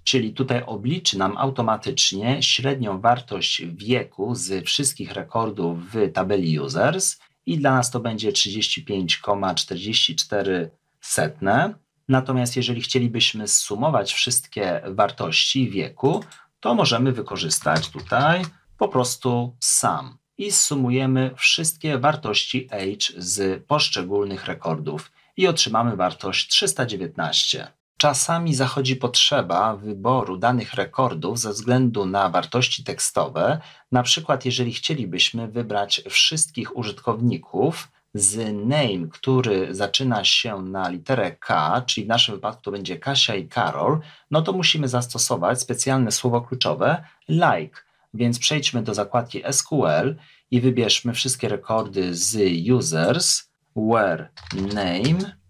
czyli tutaj obliczy nam automatycznie średnią wartość wieku z wszystkich rekordów w tabeli users i dla nas to będzie 35,44 setne. Natomiast jeżeli chcielibyśmy zsumować wszystkie wartości wieku, to możemy wykorzystać tutaj po prostu sum. i sumujemy wszystkie wartości age z poszczególnych rekordów i otrzymamy wartość 319. Czasami zachodzi potrzeba wyboru danych rekordów ze względu na wartości tekstowe, na przykład jeżeli chcielibyśmy wybrać wszystkich użytkowników z name, który zaczyna się na literę K, czyli w naszym wypadku to będzie Kasia i Karol, no to musimy zastosować specjalne słowo kluczowe like. Więc przejdźmy do zakładki SQL i wybierzmy wszystkie rekordy z users, where name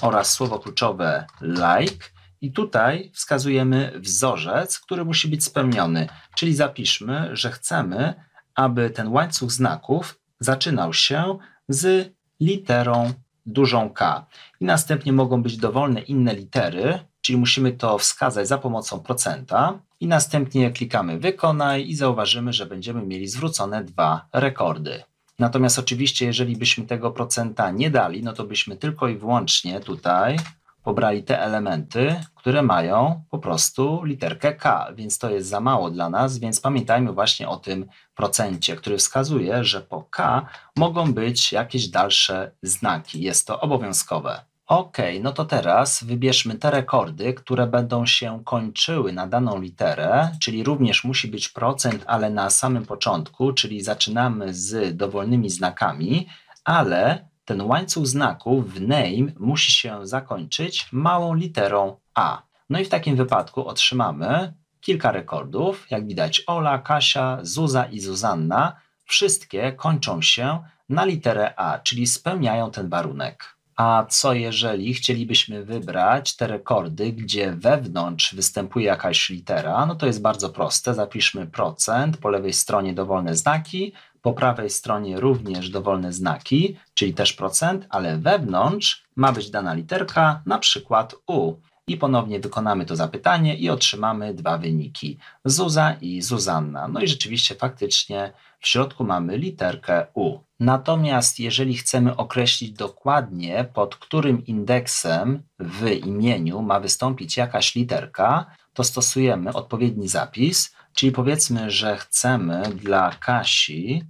oraz słowo kluczowe like i tutaj wskazujemy wzorzec, który musi być spełniony, czyli zapiszmy, że chcemy, aby ten łańcuch znaków zaczynał się z literą dużą K. I następnie mogą być dowolne inne litery, czyli musimy to wskazać za pomocą procenta i następnie klikamy wykonaj i zauważymy, że będziemy mieli zwrócone dwa rekordy. Natomiast oczywiście, jeżeli byśmy tego procenta nie dali, no to byśmy tylko i wyłącznie tutaj pobrali te elementy, które mają po prostu literkę K, więc to jest za mało dla nas, więc pamiętajmy właśnie o tym procencie, który wskazuje, że po K mogą być jakieś dalsze znaki. Jest to obowiązkowe. Ok, no to teraz wybierzmy te rekordy, które będą się kończyły na daną literę, czyli również musi być procent, ale na samym początku, czyli zaczynamy z dowolnymi znakami, ale ten łańcuch znaków w name musi się zakończyć małą literą A. No i w takim wypadku otrzymamy kilka rekordów. Jak widać, Ola, Kasia, Zuza i Zuzanna wszystkie kończą się na literę A, czyli spełniają ten warunek. A co jeżeli chcielibyśmy wybrać te rekordy, gdzie wewnątrz występuje jakaś litera? No to jest bardzo proste. Zapiszmy procent, po lewej stronie dowolne znaki, po prawej stronie również dowolne znaki, czyli też procent, ale wewnątrz ma być dana literka, na przykład U. I ponownie wykonamy to zapytanie i otrzymamy dwa wyniki: Zuza i Zuzanna. No i rzeczywiście, faktycznie w środku mamy literkę U. Natomiast jeżeli chcemy określić dokładnie, pod którym indeksem w imieniu ma wystąpić jakaś literka, to stosujemy odpowiedni zapis, czyli powiedzmy, że chcemy dla Kasi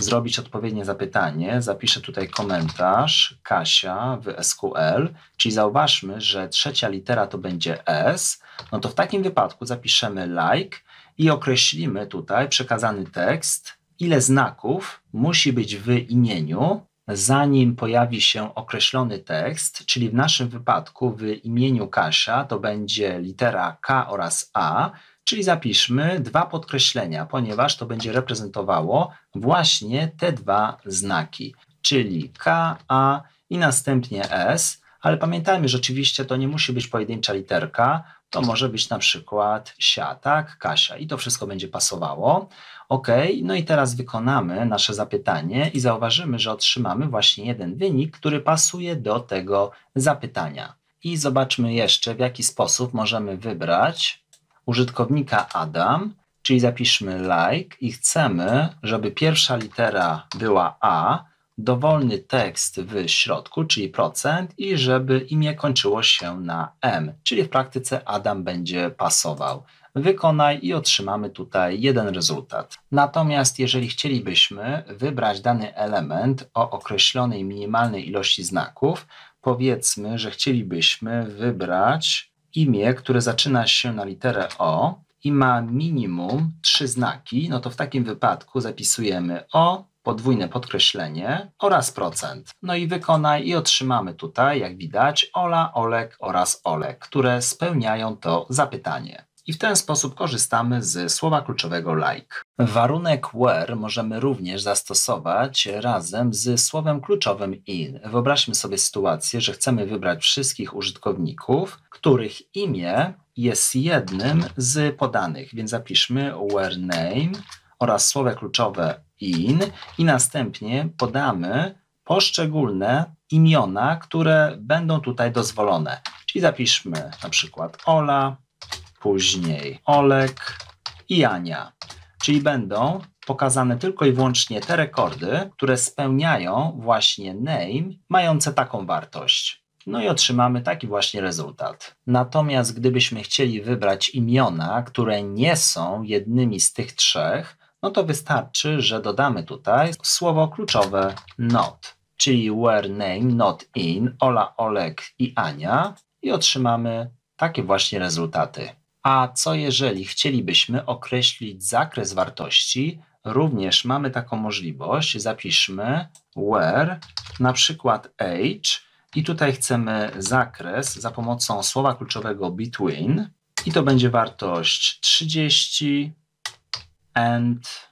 zrobić odpowiednie zapytanie. Zapiszę tutaj komentarz Kasia w SQL, czyli zauważmy, że trzecia litera to będzie S. No to w takim wypadku zapiszemy like i określimy tutaj przekazany tekst, ile znaków musi być w imieniu, zanim pojawi się określony tekst, czyli w naszym wypadku w imieniu Kasia to będzie litera K oraz A, czyli zapiszmy dwa podkreślenia, ponieważ to będzie reprezentowało właśnie te dwa znaki, czyli K, A i następnie S, ale pamiętajmy, że oczywiście to nie musi być pojedyncza literka, to może być na przykład sia, tak, Kasia i to wszystko będzie pasowało. Ok, no i teraz wykonamy nasze zapytanie i zauważymy, że otrzymamy właśnie jeden wynik, który pasuje do tego zapytania. I zobaczmy jeszcze, w jaki sposób możemy wybrać użytkownika Adam, czyli zapiszmy like i chcemy, żeby pierwsza litera była A, dowolny tekst w środku, czyli procent i żeby imię kończyło się na M, czyli w praktyce Adam będzie pasował. Wykonaj i otrzymamy tutaj jeden rezultat. Natomiast jeżeli chcielibyśmy wybrać dany element o określonej minimalnej ilości znaków, powiedzmy, że chcielibyśmy wybrać imię, które zaczyna się na literę O i ma minimum trzy znaki, no to w takim wypadku zapisujemy O podwójne podkreślenie oraz procent. No i wykonaj i otrzymamy tutaj, jak widać, Ola, Olek oraz Olek, które spełniają to zapytanie. I w ten sposób korzystamy z słowa kluczowego like. Warunek where możemy również zastosować razem z słowem kluczowym in. Wyobraźmy sobie sytuację, że chcemy wybrać wszystkich użytkowników, których imię jest jednym z podanych, więc zapiszmy where name oraz słowo kluczowe in i następnie podamy poszczególne imiona, które będą tutaj dozwolone. Czyli zapiszmy na przykład Ola, później Olek i Ania. Czyli będą pokazane tylko i wyłącznie te rekordy, które spełniają właśnie name, mające taką wartość. No i otrzymamy taki właśnie rezultat. Natomiast gdybyśmy chcieli wybrać imiona, które nie są jednymi z tych trzech, no to wystarczy, że dodamy tutaj słowo kluczowe not, czyli where name not in, Ola, Olek i Ania i otrzymamy takie właśnie rezultaty. A co jeżeli chcielibyśmy określić zakres wartości? Również mamy taką możliwość. Zapiszmy where, na przykład age, i tutaj chcemy zakres za pomocą słowa kluczowego between, i to będzie wartość 30 and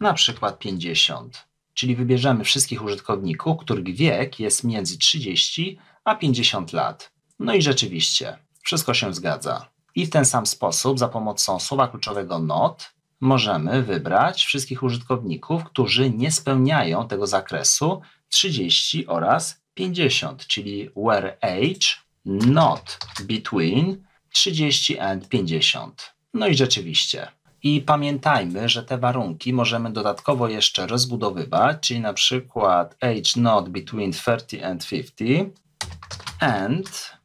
na przykład 50. Czyli wybierzemy wszystkich użytkowników, których wiek jest między 30 a 50 lat. No i rzeczywiście, wszystko się zgadza. I w ten sam sposób, za pomocą słowa kluczowego not, możemy wybrać wszystkich użytkowników, którzy nie spełniają tego zakresu 30 oraz 50, czyli where age not between 30 and 50. No i rzeczywiście. I pamiętajmy, że te warunki możemy dodatkowo jeszcze rozbudowywać, czyli na przykład age not between 30 and 50 and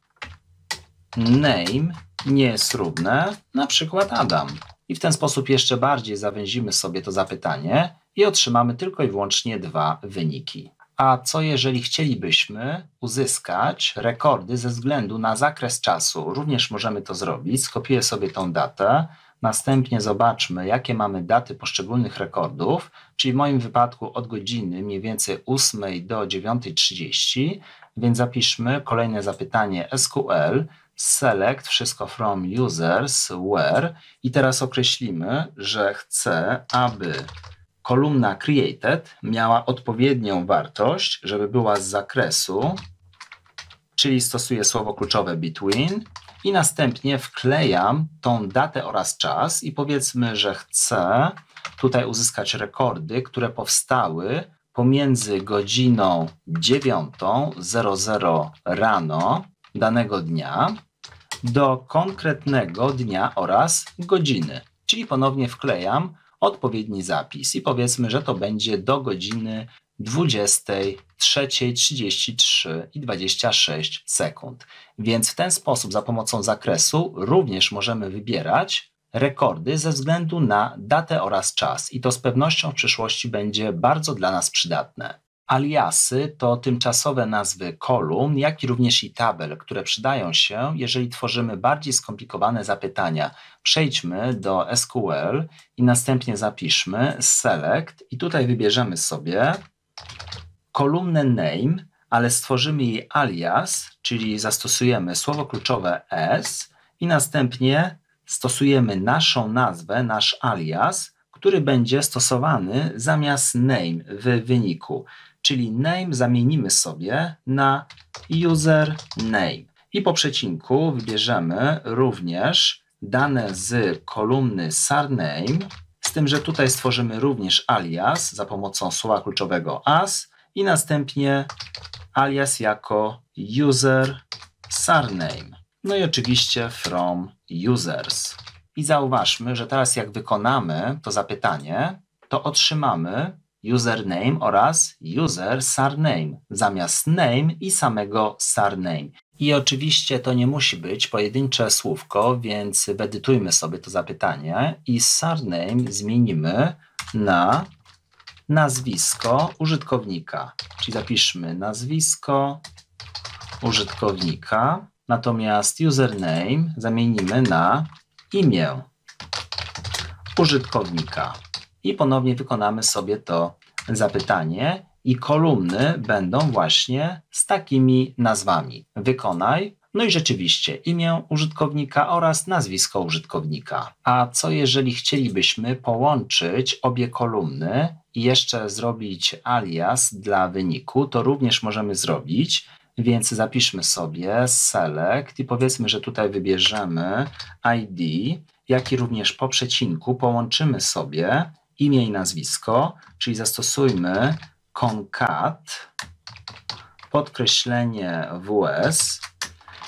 name nie jest równe na przykład Adam. I w ten sposób jeszcze bardziej zawęzimy sobie to zapytanie i otrzymamy tylko i wyłącznie dwa wyniki. A co jeżeli chcielibyśmy uzyskać rekordy ze względu na zakres czasu? Również możemy to zrobić. Skopiuję sobie tą datę. Następnie zobaczmy, jakie mamy daty poszczególnych rekordów, czyli w moim wypadku od godziny mniej więcej 8 do 9.30, więc zapiszmy kolejne zapytanie SQL select wszystko from users where. I teraz określimy, że chcę, aby kolumna created miała odpowiednią wartość, żeby była z zakresu, czyli stosuję słowo kluczowe between i następnie wklejam tą datę oraz czas i powiedzmy, że chcę tutaj uzyskać rekordy, które powstały pomiędzy godziną 9.00 rano danego dnia do konkretnego dnia oraz godziny. Czyli ponownie wklejam odpowiedni zapis i powiedzmy, że to będzie do godziny 23.33 i 26 sekund. Więc w ten sposób za pomocą zakresu również możemy wybierać rekordy ze względu na datę oraz czas i to z pewnością w przyszłości będzie bardzo dla nas przydatne. Aliasy to tymczasowe nazwy kolumn, jak i również i tabel, które przydają się, jeżeli tworzymy bardziej skomplikowane zapytania. Przejdźmy do SQL i następnie zapiszmy select i tutaj wybierzemy sobie kolumnę name, ale stworzymy jej alias, czyli zastosujemy słowo kluczowe s i następnie stosujemy naszą nazwę, nasz alias, który będzie stosowany zamiast name w wyniku czyli name zamienimy sobie na user name. I po przecinku wybierzemy również dane z kolumny surname, z tym, że tutaj stworzymy również alias za pomocą słowa kluczowego as i następnie alias jako user surname. No i oczywiście from users. I zauważmy, że teraz jak wykonamy to zapytanie, to otrzymamy username oraz user surname zamiast name i samego surname. I oczywiście to nie musi być pojedyncze słówko, więc wyedytujmy sobie to zapytanie i surname zmienimy na nazwisko użytkownika. Czyli zapiszmy nazwisko użytkownika, natomiast username zamienimy na imię użytkownika i ponownie wykonamy sobie to zapytanie i kolumny będą właśnie z takimi nazwami. Wykonaj, no i rzeczywiście imię użytkownika oraz nazwisko użytkownika. A co jeżeli chcielibyśmy połączyć obie kolumny i jeszcze zrobić alias dla wyniku, to również możemy zrobić. Więc zapiszmy sobie select i powiedzmy, że tutaj wybierzemy ID, jak i również po przecinku połączymy sobie imię i nazwisko, czyli zastosujmy concat podkreślenie ws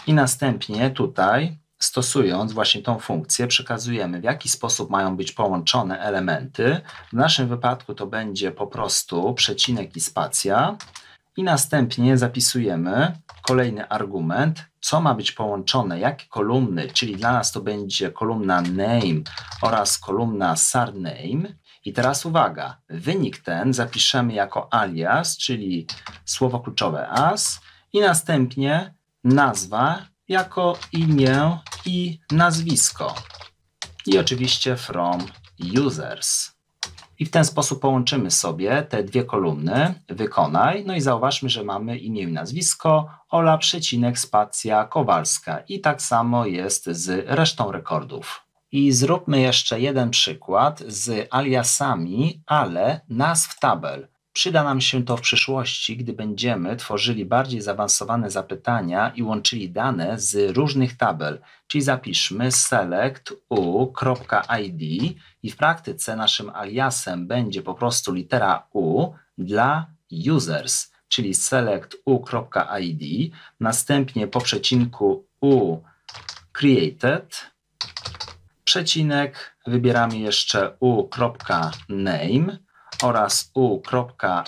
i następnie tutaj stosując właśnie tą funkcję przekazujemy w jaki sposób mają być połączone elementy. W naszym wypadku to będzie po prostu przecinek i spacja i następnie zapisujemy kolejny argument, co ma być połączone, jakie kolumny, czyli dla nas to będzie kolumna name oraz kolumna surname I teraz uwaga, wynik ten zapiszemy jako alias, czyli słowo kluczowe as i następnie nazwa jako imię i nazwisko. I oczywiście from users. I w ten sposób połączymy sobie te dwie kolumny, wykonaj, no i zauważmy, że mamy imię i nazwisko, Ola, przecinek, spacja, Kowalska. I tak samo jest z resztą rekordów. I zróbmy jeszcze jeden przykład z aliasami, ale nazw tabel. Przyda nam się to w przyszłości, gdy będziemy tworzyli bardziej zaawansowane zapytania i łączyli dane z różnych tabel. Czyli zapiszmy select u.id i w praktyce naszym aliasem będzie po prostu litera u dla users, czyli select u.id, następnie po przecinku u created, przecinek, wybieramy jeszcze u.name, oraz u.h,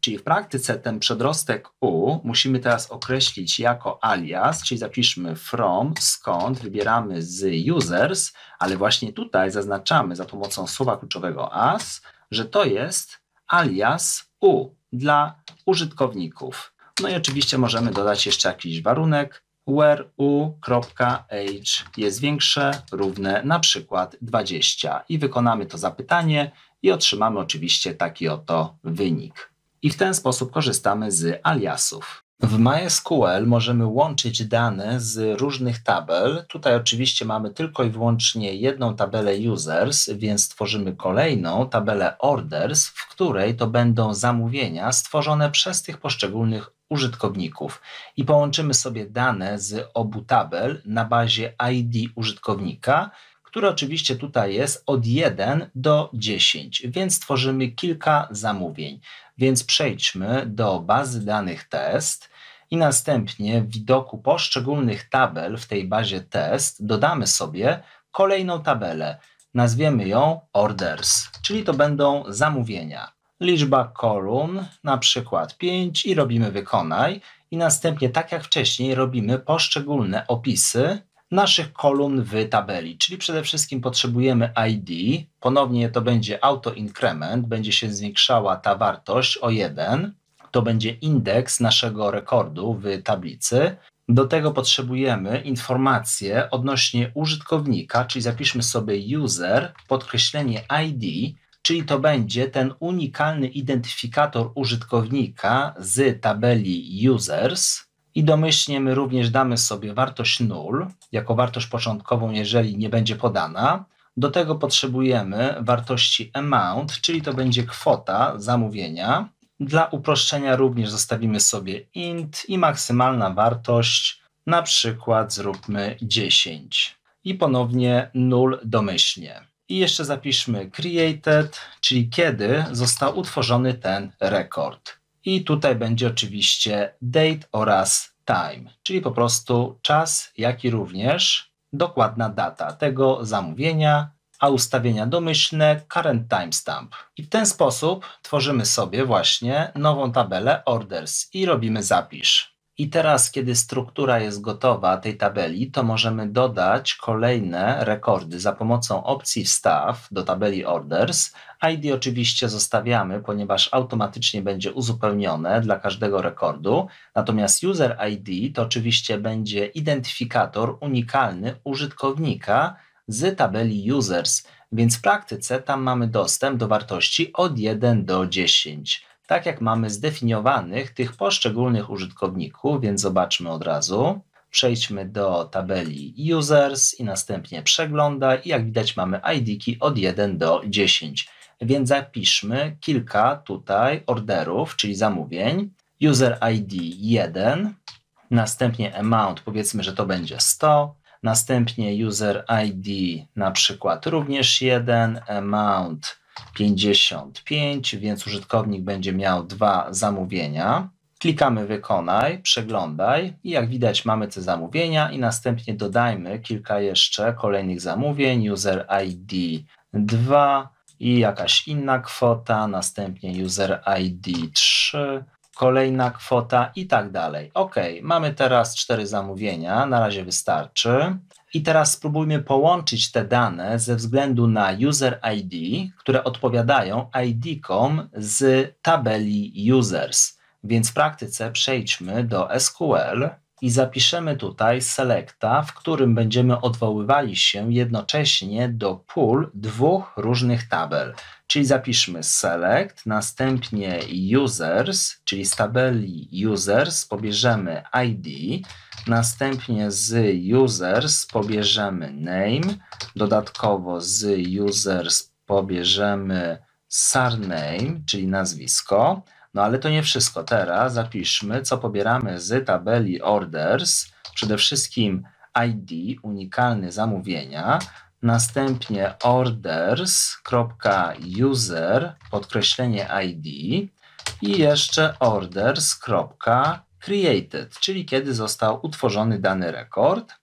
czyli w praktyce ten przedrostek u musimy teraz określić jako alias, czyli zapiszmy from, skąd, wybieramy z users, ale właśnie tutaj zaznaczamy za pomocą słowa kluczowego as, że to jest alias u dla użytkowników. No i oczywiście możemy dodać jeszcze jakiś warunek, where u.h jest większe, równe na przykład 20 i wykonamy to zapytanie i otrzymamy oczywiście taki oto wynik. I w ten sposób korzystamy z aliasów. W MySQL możemy łączyć dane z różnych tabel. Tutaj oczywiście mamy tylko i wyłącznie jedną tabelę users, więc tworzymy kolejną tabelę orders, w której to będą zamówienia stworzone przez tych poszczególnych użytkowników. I połączymy sobie dane z obu tabel na bazie ID użytkownika które oczywiście tutaj jest od 1 do 10, więc tworzymy kilka zamówień. Więc przejdźmy do bazy danych test i następnie w widoku poszczególnych tabel w tej bazie test dodamy sobie kolejną tabelę. Nazwiemy ją orders, czyli to będą zamówienia. Liczba kolumn, na przykład 5 i robimy wykonaj. I następnie tak jak wcześniej robimy poszczególne opisy naszych kolumn w tabeli, czyli przede wszystkim potrzebujemy ID, ponownie to będzie auto increment, będzie się zwiększała ta wartość o 1, to będzie indeks naszego rekordu w tablicy. Do tego potrzebujemy informacje odnośnie użytkownika, czyli zapiszmy sobie user, podkreślenie ID, czyli to będzie ten unikalny identyfikator użytkownika z tabeli users i domyślnie my również damy sobie wartość 0 jako wartość początkową, jeżeli nie będzie podana. Do tego potrzebujemy wartości amount, czyli to będzie kwota zamówienia. Dla uproszczenia również zostawimy sobie int i maksymalna wartość, na przykład zróbmy 10 i ponownie 0 domyślnie. I jeszcze zapiszmy created, czyli kiedy został utworzony ten rekord. I tutaj będzie oczywiście date oraz time, czyli po prostu czas, jak i również dokładna data tego zamówienia, a ustawienia domyślne current timestamp. I w ten sposób tworzymy sobie właśnie nową tabelę orders i robimy zapisz. I teraz, kiedy struktura jest gotowa tej tabeli, to możemy dodać kolejne rekordy za pomocą opcji wstaw do tabeli orders. ID oczywiście zostawiamy, ponieważ automatycznie będzie uzupełnione dla każdego rekordu. Natomiast user ID to oczywiście będzie identyfikator unikalny użytkownika z tabeli users, więc w praktyce tam mamy dostęp do wartości od 1 do 10 tak jak mamy zdefiniowanych tych poszczególnych użytkowników, więc zobaczmy od razu. Przejdźmy do tabeli users i następnie przeglądaj i jak widać mamy ID od 1 do 10. Więc zapiszmy kilka tutaj orderów, czyli zamówień. User ID 1, następnie amount powiedzmy, że to będzie 100, następnie user ID na przykład również 1, amount 55, więc użytkownik będzie miał dwa zamówienia. Klikamy wykonaj, przeglądaj i jak widać mamy te zamówienia i następnie dodajmy kilka jeszcze kolejnych zamówień, user ID 2 i jakaś inna kwota, następnie user ID 3, kolejna kwota i tak dalej. Ok, mamy teraz cztery zamówienia, na razie wystarczy. I teraz spróbujmy połączyć te dane ze względu na user ID, które odpowiadają ID-kom z tabeli users. Więc w praktyce przejdźmy do SQL i zapiszemy tutaj selecta, w którym będziemy odwoływali się jednocześnie do pool dwóch różnych tabel. Czyli zapiszmy select, następnie users, czyli z tabeli users pobierzemy ID, następnie z users pobierzemy name, dodatkowo z users pobierzemy surname, czyli nazwisko, no ale to nie wszystko. Teraz zapiszmy, co pobieramy z tabeli orders. Przede wszystkim ID, unikalny zamówienia. Następnie orders.user, podkreślenie ID. I jeszcze orders.created, czyli kiedy został utworzony dany rekord.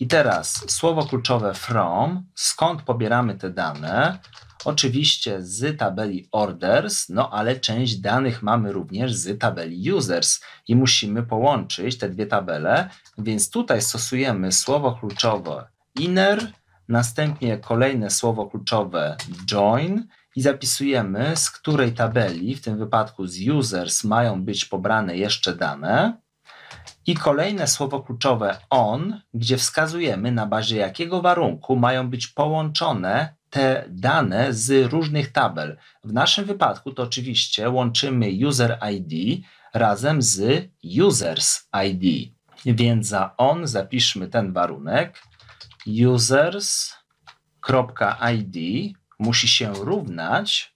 I teraz słowo kluczowe from, skąd pobieramy te dane, Oczywiście z tabeli orders, no ale część danych mamy również z tabeli users i musimy połączyć te dwie tabele, więc tutaj stosujemy słowo kluczowe inner, następnie kolejne słowo kluczowe join i zapisujemy z której tabeli, w tym wypadku z users, mają być pobrane jeszcze dane. I kolejne słowo kluczowe on, gdzie wskazujemy na bazie jakiego warunku mają być połączone te dane z różnych tabel. W naszym wypadku to oczywiście łączymy user ID razem z users ID. Więc za on zapiszmy ten warunek users.id musi się równać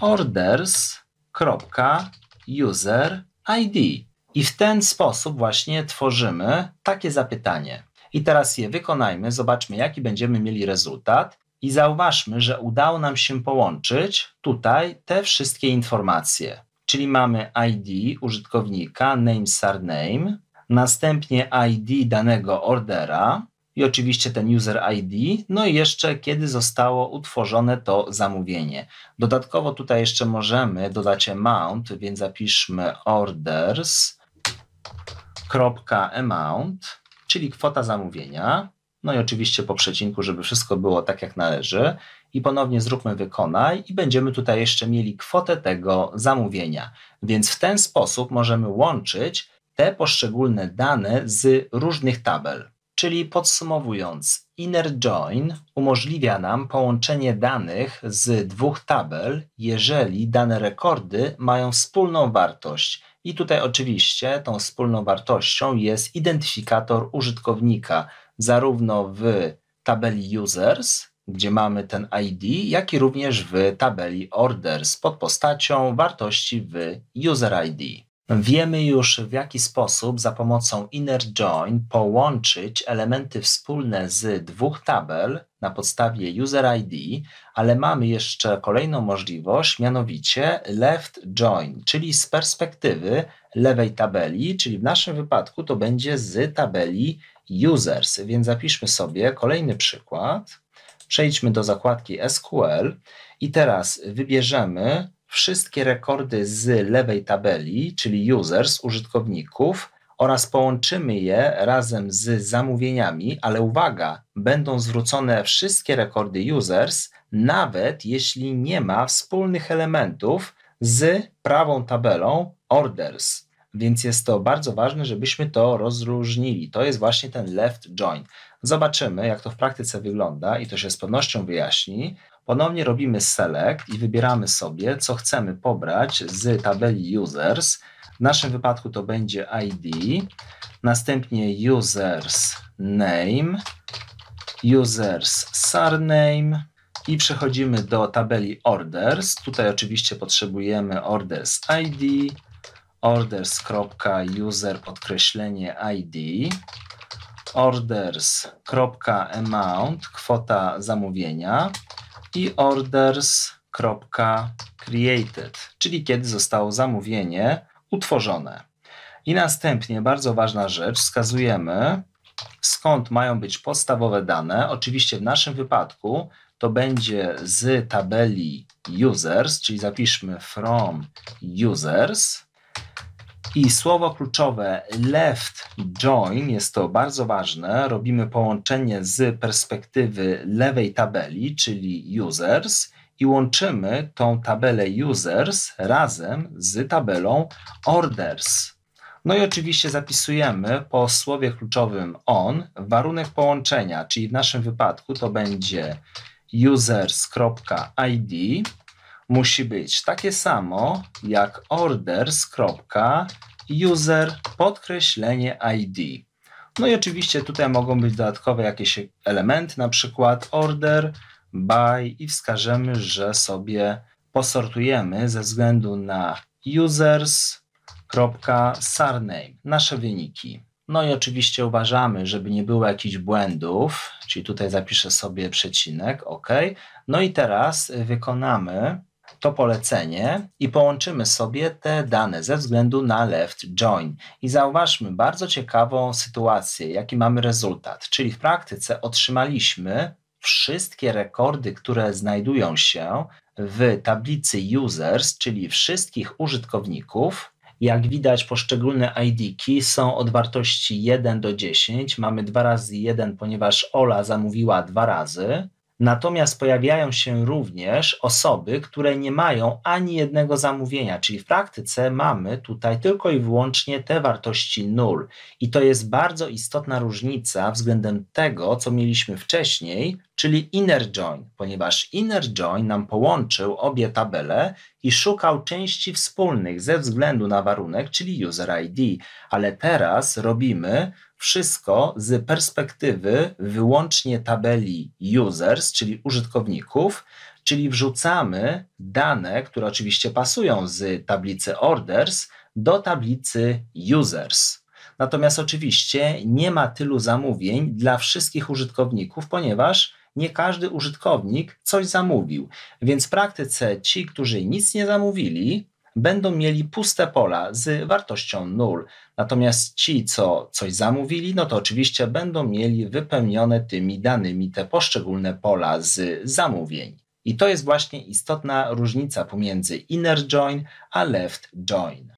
orders.user.id. I w ten sposób właśnie tworzymy takie zapytanie. I teraz je wykonajmy, zobaczmy jaki będziemy mieli rezultat. I zauważmy, że udało nam się połączyć tutaj te wszystkie informacje. Czyli mamy ID użytkownika, name, surname, następnie ID danego ordera i oczywiście ten user ID, no i jeszcze kiedy zostało utworzone to zamówienie. Dodatkowo tutaj jeszcze możemy dodać amount, więc zapiszmy orders.amount, czyli kwota zamówienia. No i oczywiście po przecinku, żeby wszystko było tak jak należy. I ponownie zróbmy wykonaj i będziemy tutaj jeszcze mieli kwotę tego zamówienia. Więc w ten sposób możemy łączyć te poszczególne dane z różnych tabel. Czyli podsumowując, inner join umożliwia nam połączenie danych z dwóch tabel, jeżeli dane rekordy mają wspólną wartość. I tutaj oczywiście tą wspólną wartością jest identyfikator użytkownika, zarówno w tabeli users, gdzie mamy ten ID, jak i również w tabeli orders pod postacią wartości w user ID. Wiemy już w jaki sposób za pomocą inner join połączyć elementy wspólne z dwóch tabel na podstawie user ID, ale mamy jeszcze kolejną możliwość, mianowicie left join, czyli z perspektywy lewej tabeli, czyli w naszym wypadku to będzie z tabeli users, więc zapiszmy sobie kolejny przykład. Przejdźmy do zakładki SQL i teraz wybierzemy wszystkie rekordy z lewej tabeli, czyli users, użytkowników, oraz połączymy je razem z zamówieniami, ale uwaga, będą zwrócone wszystkie rekordy users, nawet jeśli nie ma wspólnych elementów z prawą tabelą orders. Więc jest to bardzo ważne, żebyśmy to rozróżnili. To jest właśnie ten left join. Zobaczymy, jak to w praktyce wygląda i to się z pewnością wyjaśni. Ponownie robimy select i wybieramy sobie, co chcemy pobrać z tabeli users. W naszym wypadku to będzie ID, następnie users name, users surname i przechodzimy do tabeli orders. Tutaj oczywiście potrzebujemy orders ID, orders.user podkreślenie ID, orders.amount kwota zamówienia i orders.created, czyli kiedy zostało zamówienie utworzone. I następnie bardzo ważna rzecz, wskazujemy skąd mają być podstawowe dane. Oczywiście w naszym wypadku to będzie z tabeli users, czyli zapiszmy from users I słowo kluczowe left join jest to bardzo ważne. Robimy połączenie z perspektywy lewej tabeli, czyli users, i łączymy tą tabelę users razem z tabelą orders. No i oczywiście zapisujemy po słowie kluczowym on warunek połączenia, czyli w naszym wypadku to będzie users.id musi być takie samo jak orders.user podkreślenie id. No i oczywiście tutaj mogą być dodatkowe jakieś elementy, na przykład order, by i wskażemy, że sobie posortujemy ze względu na users.surname, nasze wyniki. No i oczywiście uważamy, żeby nie było jakichś błędów, czyli tutaj zapiszę sobie przecinek, OK. No i teraz wykonamy to polecenie i połączymy sobie te dane ze względu na left join. I zauważmy bardzo ciekawą sytuację, jaki mamy rezultat. Czyli w praktyce otrzymaliśmy wszystkie rekordy, które znajdują się w tablicy users, czyli wszystkich użytkowników. Jak widać, poszczególne ID-ki są od wartości 1 do 10. Mamy 2 razy 1, ponieważ Ola zamówiła dwa razy. Natomiast pojawiają się również osoby, które nie mają ani jednego zamówienia, czyli w praktyce mamy tutaj tylko i wyłącznie te wartości 0. I to jest bardzo istotna różnica względem tego, co mieliśmy wcześniej, czyli inner join, ponieważ inner join nam połączył obie tabele i szukał części wspólnych ze względu na warunek, czyli user ID, ale teraz robimy wszystko z perspektywy wyłącznie tabeli users, czyli użytkowników, czyli wrzucamy dane, które oczywiście pasują z tablicy orders do tablicy users. Natomiast oczywiście nie ma tylu zamówień dla wszystkich użytkowników, ponieważ nie każdy użytkownik coś zamówił. Więc w praktyce ci, którzy nic nie zamówili, będą mieli puste pola z wartością 0. Natomiast ci, co coś zamówili, no to oczywiście będą mieli wypełnione tymi danymi te poszczególne pola z zamówień. I to jest właśnie istotna różnica pomiędzy inner join a left join.